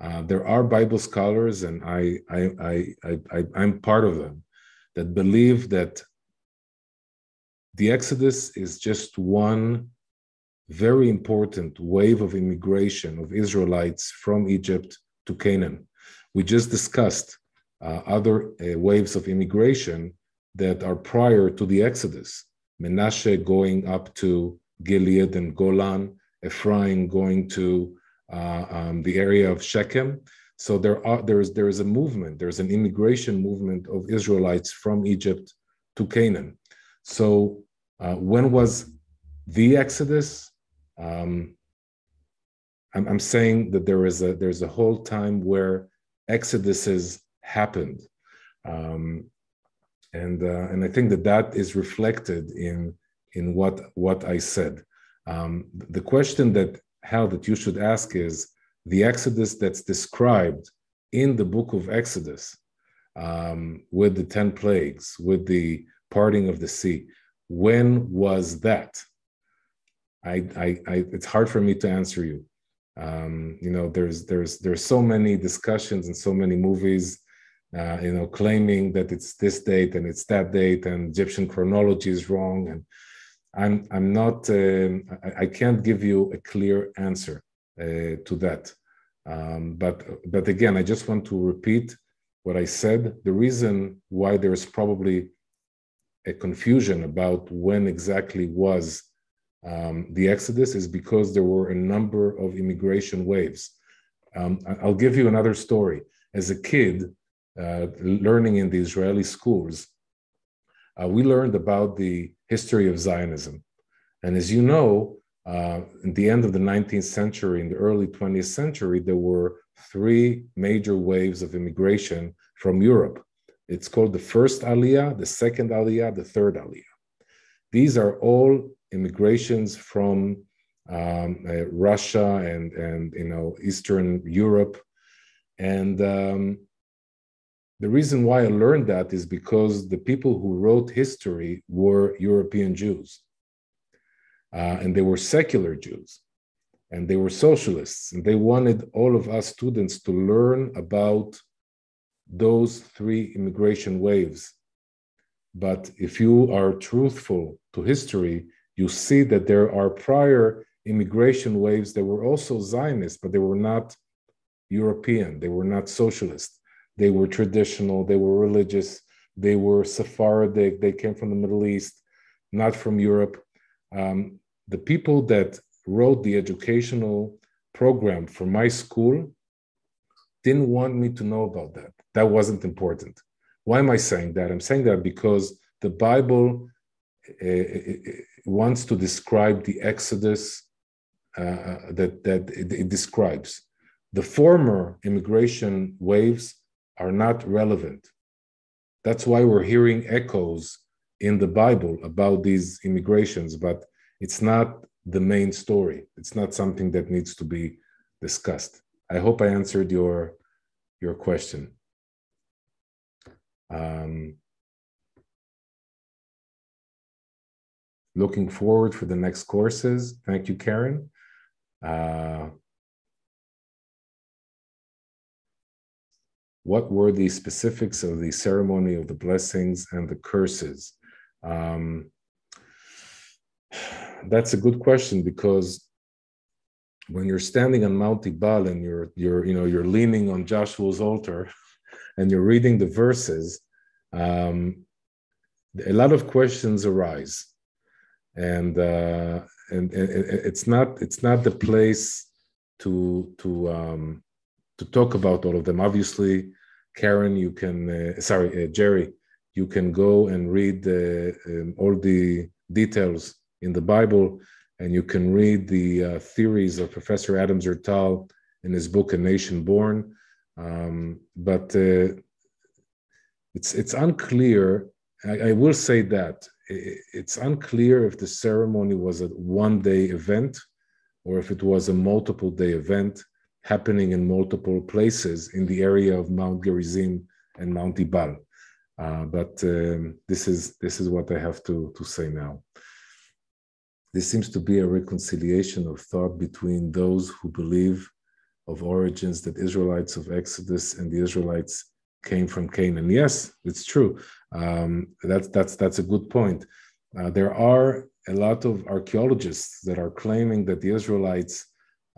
Uh, there are Bible scholars, and I, I, I, I, I'm part of them, that believe that the Exodus is just one very important wave of immigration of Israelites from Egypt to Canaan. We just discussed uh, other uh, waves of immigration that are prior to the Exodus. Menashe going up to Gilead and Golan, Ephraim going to uh, um, the area of Shechem. So there are there is there is a movement. There's an immigration movement of Israelites from Egypt to Canaan. So uh, when was the Exodus? Um, I'm, I'm saying that there is a there's a whole time where exoduses happened. Um, and uh, and I think that that is reflected in in what what I said. Um, the question that Hal that you should ask is the Exodus that's described in the book of Exodus um, with the ten plagues, with the parting of the sea. When was that? I, I, I it's hard for me to answer you. Um, you know, there's there's there's so many discussions and so many movies uh, you know, claiming that it's this date and it's that date and Egyptian chronology is wrong. And I'm, I'm not, um, I, I, can't give you a clear answer uh, to that. Um, but, but again, I just want to repeat what I said. The reason why there's probably a confusion about when exactly was um, the Exodus is because there were a number of immigration waves. Um, I'll give you another story. As a kid, learning in the Israeli schools, uh, we learned about the history of Zionism. And as you know, uh, in the end of the 19th century, in the early 20th century, there were three major waves of immigration from Europe. It's called the first Aliyah, the second Aliyah, the third Aliyah. These are all immigrations from um, uh, Russia and, and you know Eastern Europe, and um, the reason why I learned that is because the people who wrote history were European Jews. Uh, and they were secular Jews. And they were socialists. And they wanted all of us students to learn about those three immigration waves. But if you are truthful to history, you see that there are prior immigration waves that were also Zionist, but they were not European, they were not socialist. They were traditional, they were religious, they were Sephardic, they came from the Middle East, not from Europe. Um, the people that wrote the educational program for my school didn't want me to know about that. That wasn't important. Why am I saying that? I'm saying that because the Bible uh, wants to describe the Exodus uh, that, that it, it describes. The former immigration waves are not relevant. That's why we're hearing echoes in the Bible about these immigrations, but it's not the main story. It's not something that needs to be discussed. I hope I answered your your question. Um, looking forward for the next courses. Thank you, Karen. Uh, what were the specifics of the ceremony of the blessings and the curses? Um, that's a good question because when you're standing on Mount Ebal and you're you're you know you're leaning on Joshua's altar and you're reading the verses, um, a lot of questions arise, and, uh, and and it's not it's not the place to to um, to talk about all of them. Obviously, Karen, you can uh, sorry uh, Jerry, you can go and read uh, um, all the details in the Bible, and you can read the uh, theories of Professor Adam Zertal in his book A Nation Born. Um, but uh, it's it's unclear. I, I, will say that it's unclear if the ceremony was a one-day event or if it was a multiple-day event happening in multiple places in the area of Mount Gerizim and Mount Ebal. Uh, but um, this is this is what I have to to say now. This seems to be a reconciliation of thought between those who believe of origins that Israelites of Exodus and the Israelites came from Canaan. Yes, it's true. Um, that's that's that's a good point. Uh, there are a lot of archaeologists that are claiming that the Israelites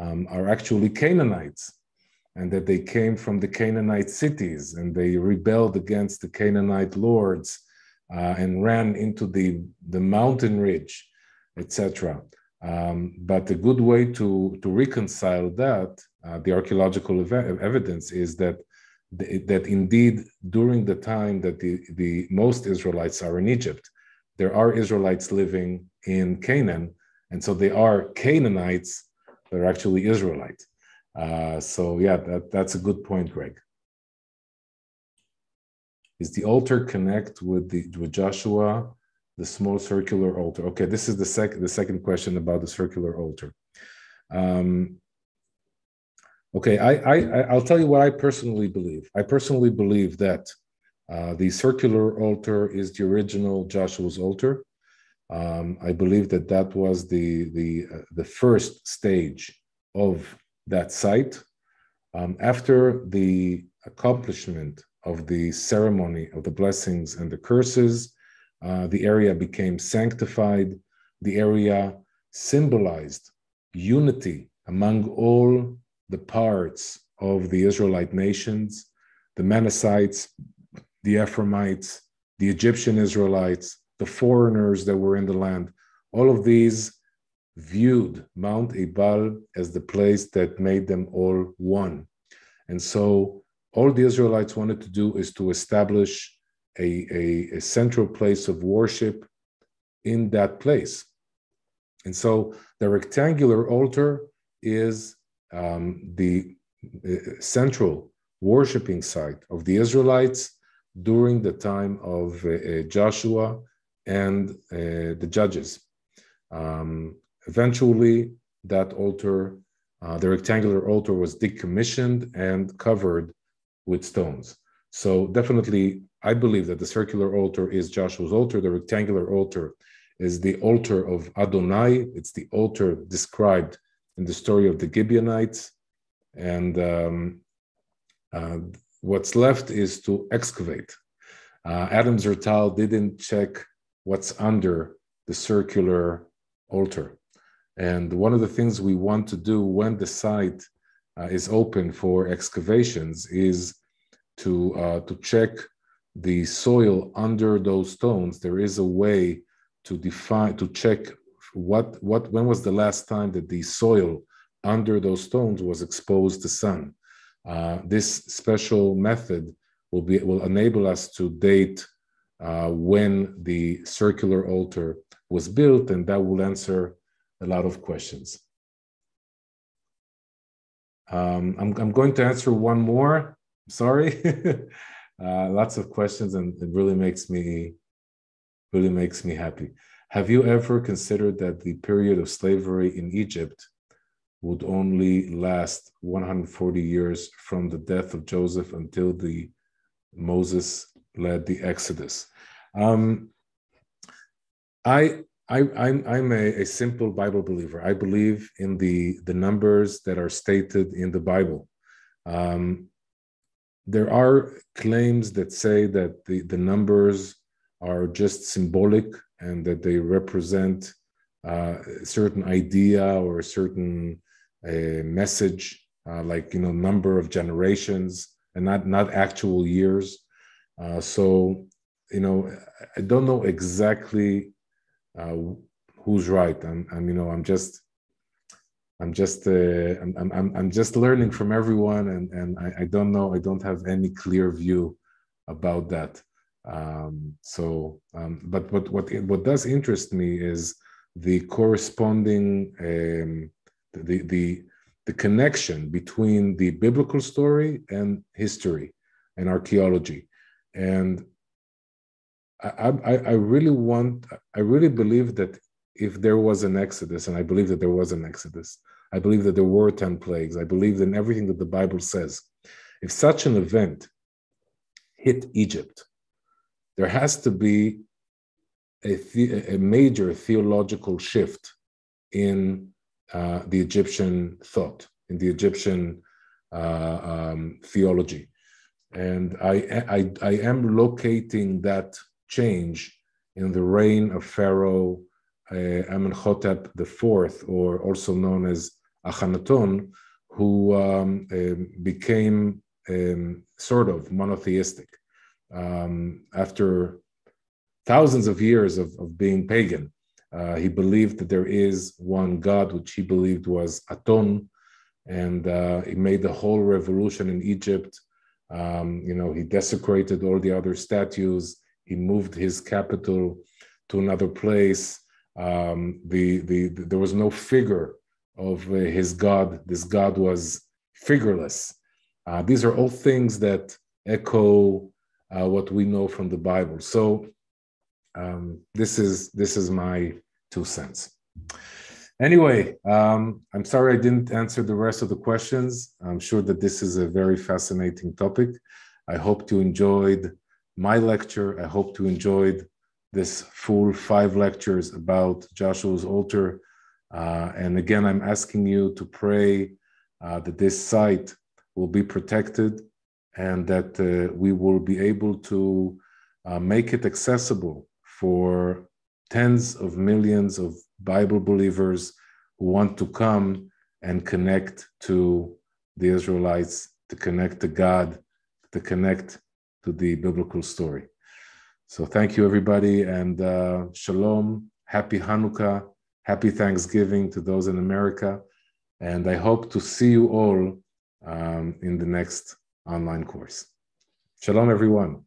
um, are actually Canaanites and that they came from the Canaanite cities and they rebelled against the Canaanite lords uh, and ran into the, the mountain ridge etc. Um, but a good way to, to reconcile that, uh, the archaeological ev- evidence, is that that indeed during the time that the, the most Israelites are in Egypt, there are Israelites living in Canaan, and so they are Canaanites, they're actually Israelite. Uh, so yeah, that, that's a good point, Greg. Is the altar connect with the with Joshua the small circular altar. Okay, this is the second the second question about the circular altar. Um, okay, I, I I'll tell you what I personally believe. I personally believe that uh, the circular altar is the original Joshua's altar. Um, I believe that that was the the uh, the first stage of that site. Um, after the accomplishment of the ceremony of the blessings and the curses, uh, the area became sanctified. The area symbolized unity among all the parts of the Israelite nations the Manassites, the Ephraimites, the Egyptian Israelites, the foreigners that were in the land. All of these viewed Mount Ebal as the place that made them all one. And so all the Israelites wanted to do is to establish a, a, a central place of worship in that place. And so the rectangular altar is um, the uh, central worshiping site of the Israelites during the time of uh, uh Joshua and uh, the judges. Um, eventually, that altar, uh, the rectangular altar, was decommissioned and covered with stones. So, definitely, I believe that the circular altar is Joshua's altar. The rectangular altar is the altar of Adonai. It's the altar described in the story of the Gibeonites. And um, uh, what's left is to excavate. Uh, Adam Zertal didn't check what's under the circular altar. And one of the things we want to do when the site uh, is open for excavations is to, uh, to check the soil under those stones, there is a way to define to check what what when was the last time that the soil under those stones was exposed to sun. Uh, this special method will be will enable us to date uh, when the circular altar was built, and that will answer a lot of questions. Um, I'm, I'm going to answer one more sorry. uh, lots of questions, and it really makes me really makes me happy. Have you ever considered that the period of slavery in Egypt would only last 140 years from the death of Joseph until the Moses led the Exodus? Um, I I, I'm, I'm a, a, simple Bible believer. I believe in the, the numbers that are stated in the Bible. Um, there are claims that say that the, the numbers are just symbolic and that they represent uh, a certain idea or a certain uh, message, uh, like you know, number of generations and not not actual years. Uh, so you know, I don't know exactly uh, who's right. I'm, I'm, you know, I'm just, I'm just, uh, I'm, I'm, I'm just learning from everyone, and and I, I don't know, I don't have any clear view about that. Um, so, um, but what what what does interest me is the corresponding um, the the the connection between the biblical story and history and archaeology and I, I, I really want, I really believe that if there was an exodus, and I believe that there was an exodus, I believe that there were 10 plagues, I believe in everything that the Bible says. If such an event hit Egypt, there has to be a, the, a major theological shift in uh, the Egyptian thought, in the Egyptian uh, um, theology. And I, I, I am locating that change in the reign of Pharaoh uh, Amenhotep IV, or also known as Akhenaton, who um, uh, became um, sort of monotheistic um, after thousands of years of, of being pagan. Uh, he believed that there is one God, which he believed was Aton, and uh, he made the whole revolution in Egypt. Um, you know, he desecrated all the other statues he moved his capital to another place. Um, the, the, the, there was no figure of uh, his God. This God was figureless. Uh, these are all things that echo uh, what we know from the Bible. So um, this is this is my two cents. Anyway, um, I'm sorry I didn't answer the rest of the questions. I'm sure that this is a very fascinating topic. I hope you enjoyed my lecture. I hope you enjoyed this full five lectures about Joshua's altar. Uh, and again, I'm asking you to pray uh, that this site will be protected and that uh, we will be able to uh, make it accessible for tens of millions of Bible believers who want to come and connect to the Israelites, to connect to God, to connect to the biblical story. So thank you, everybody, and uh, shalom, happy Hanukkah, happy Thanksgiving to those in America, and I hope to see you all um, in the next online course. Shalom, everyone.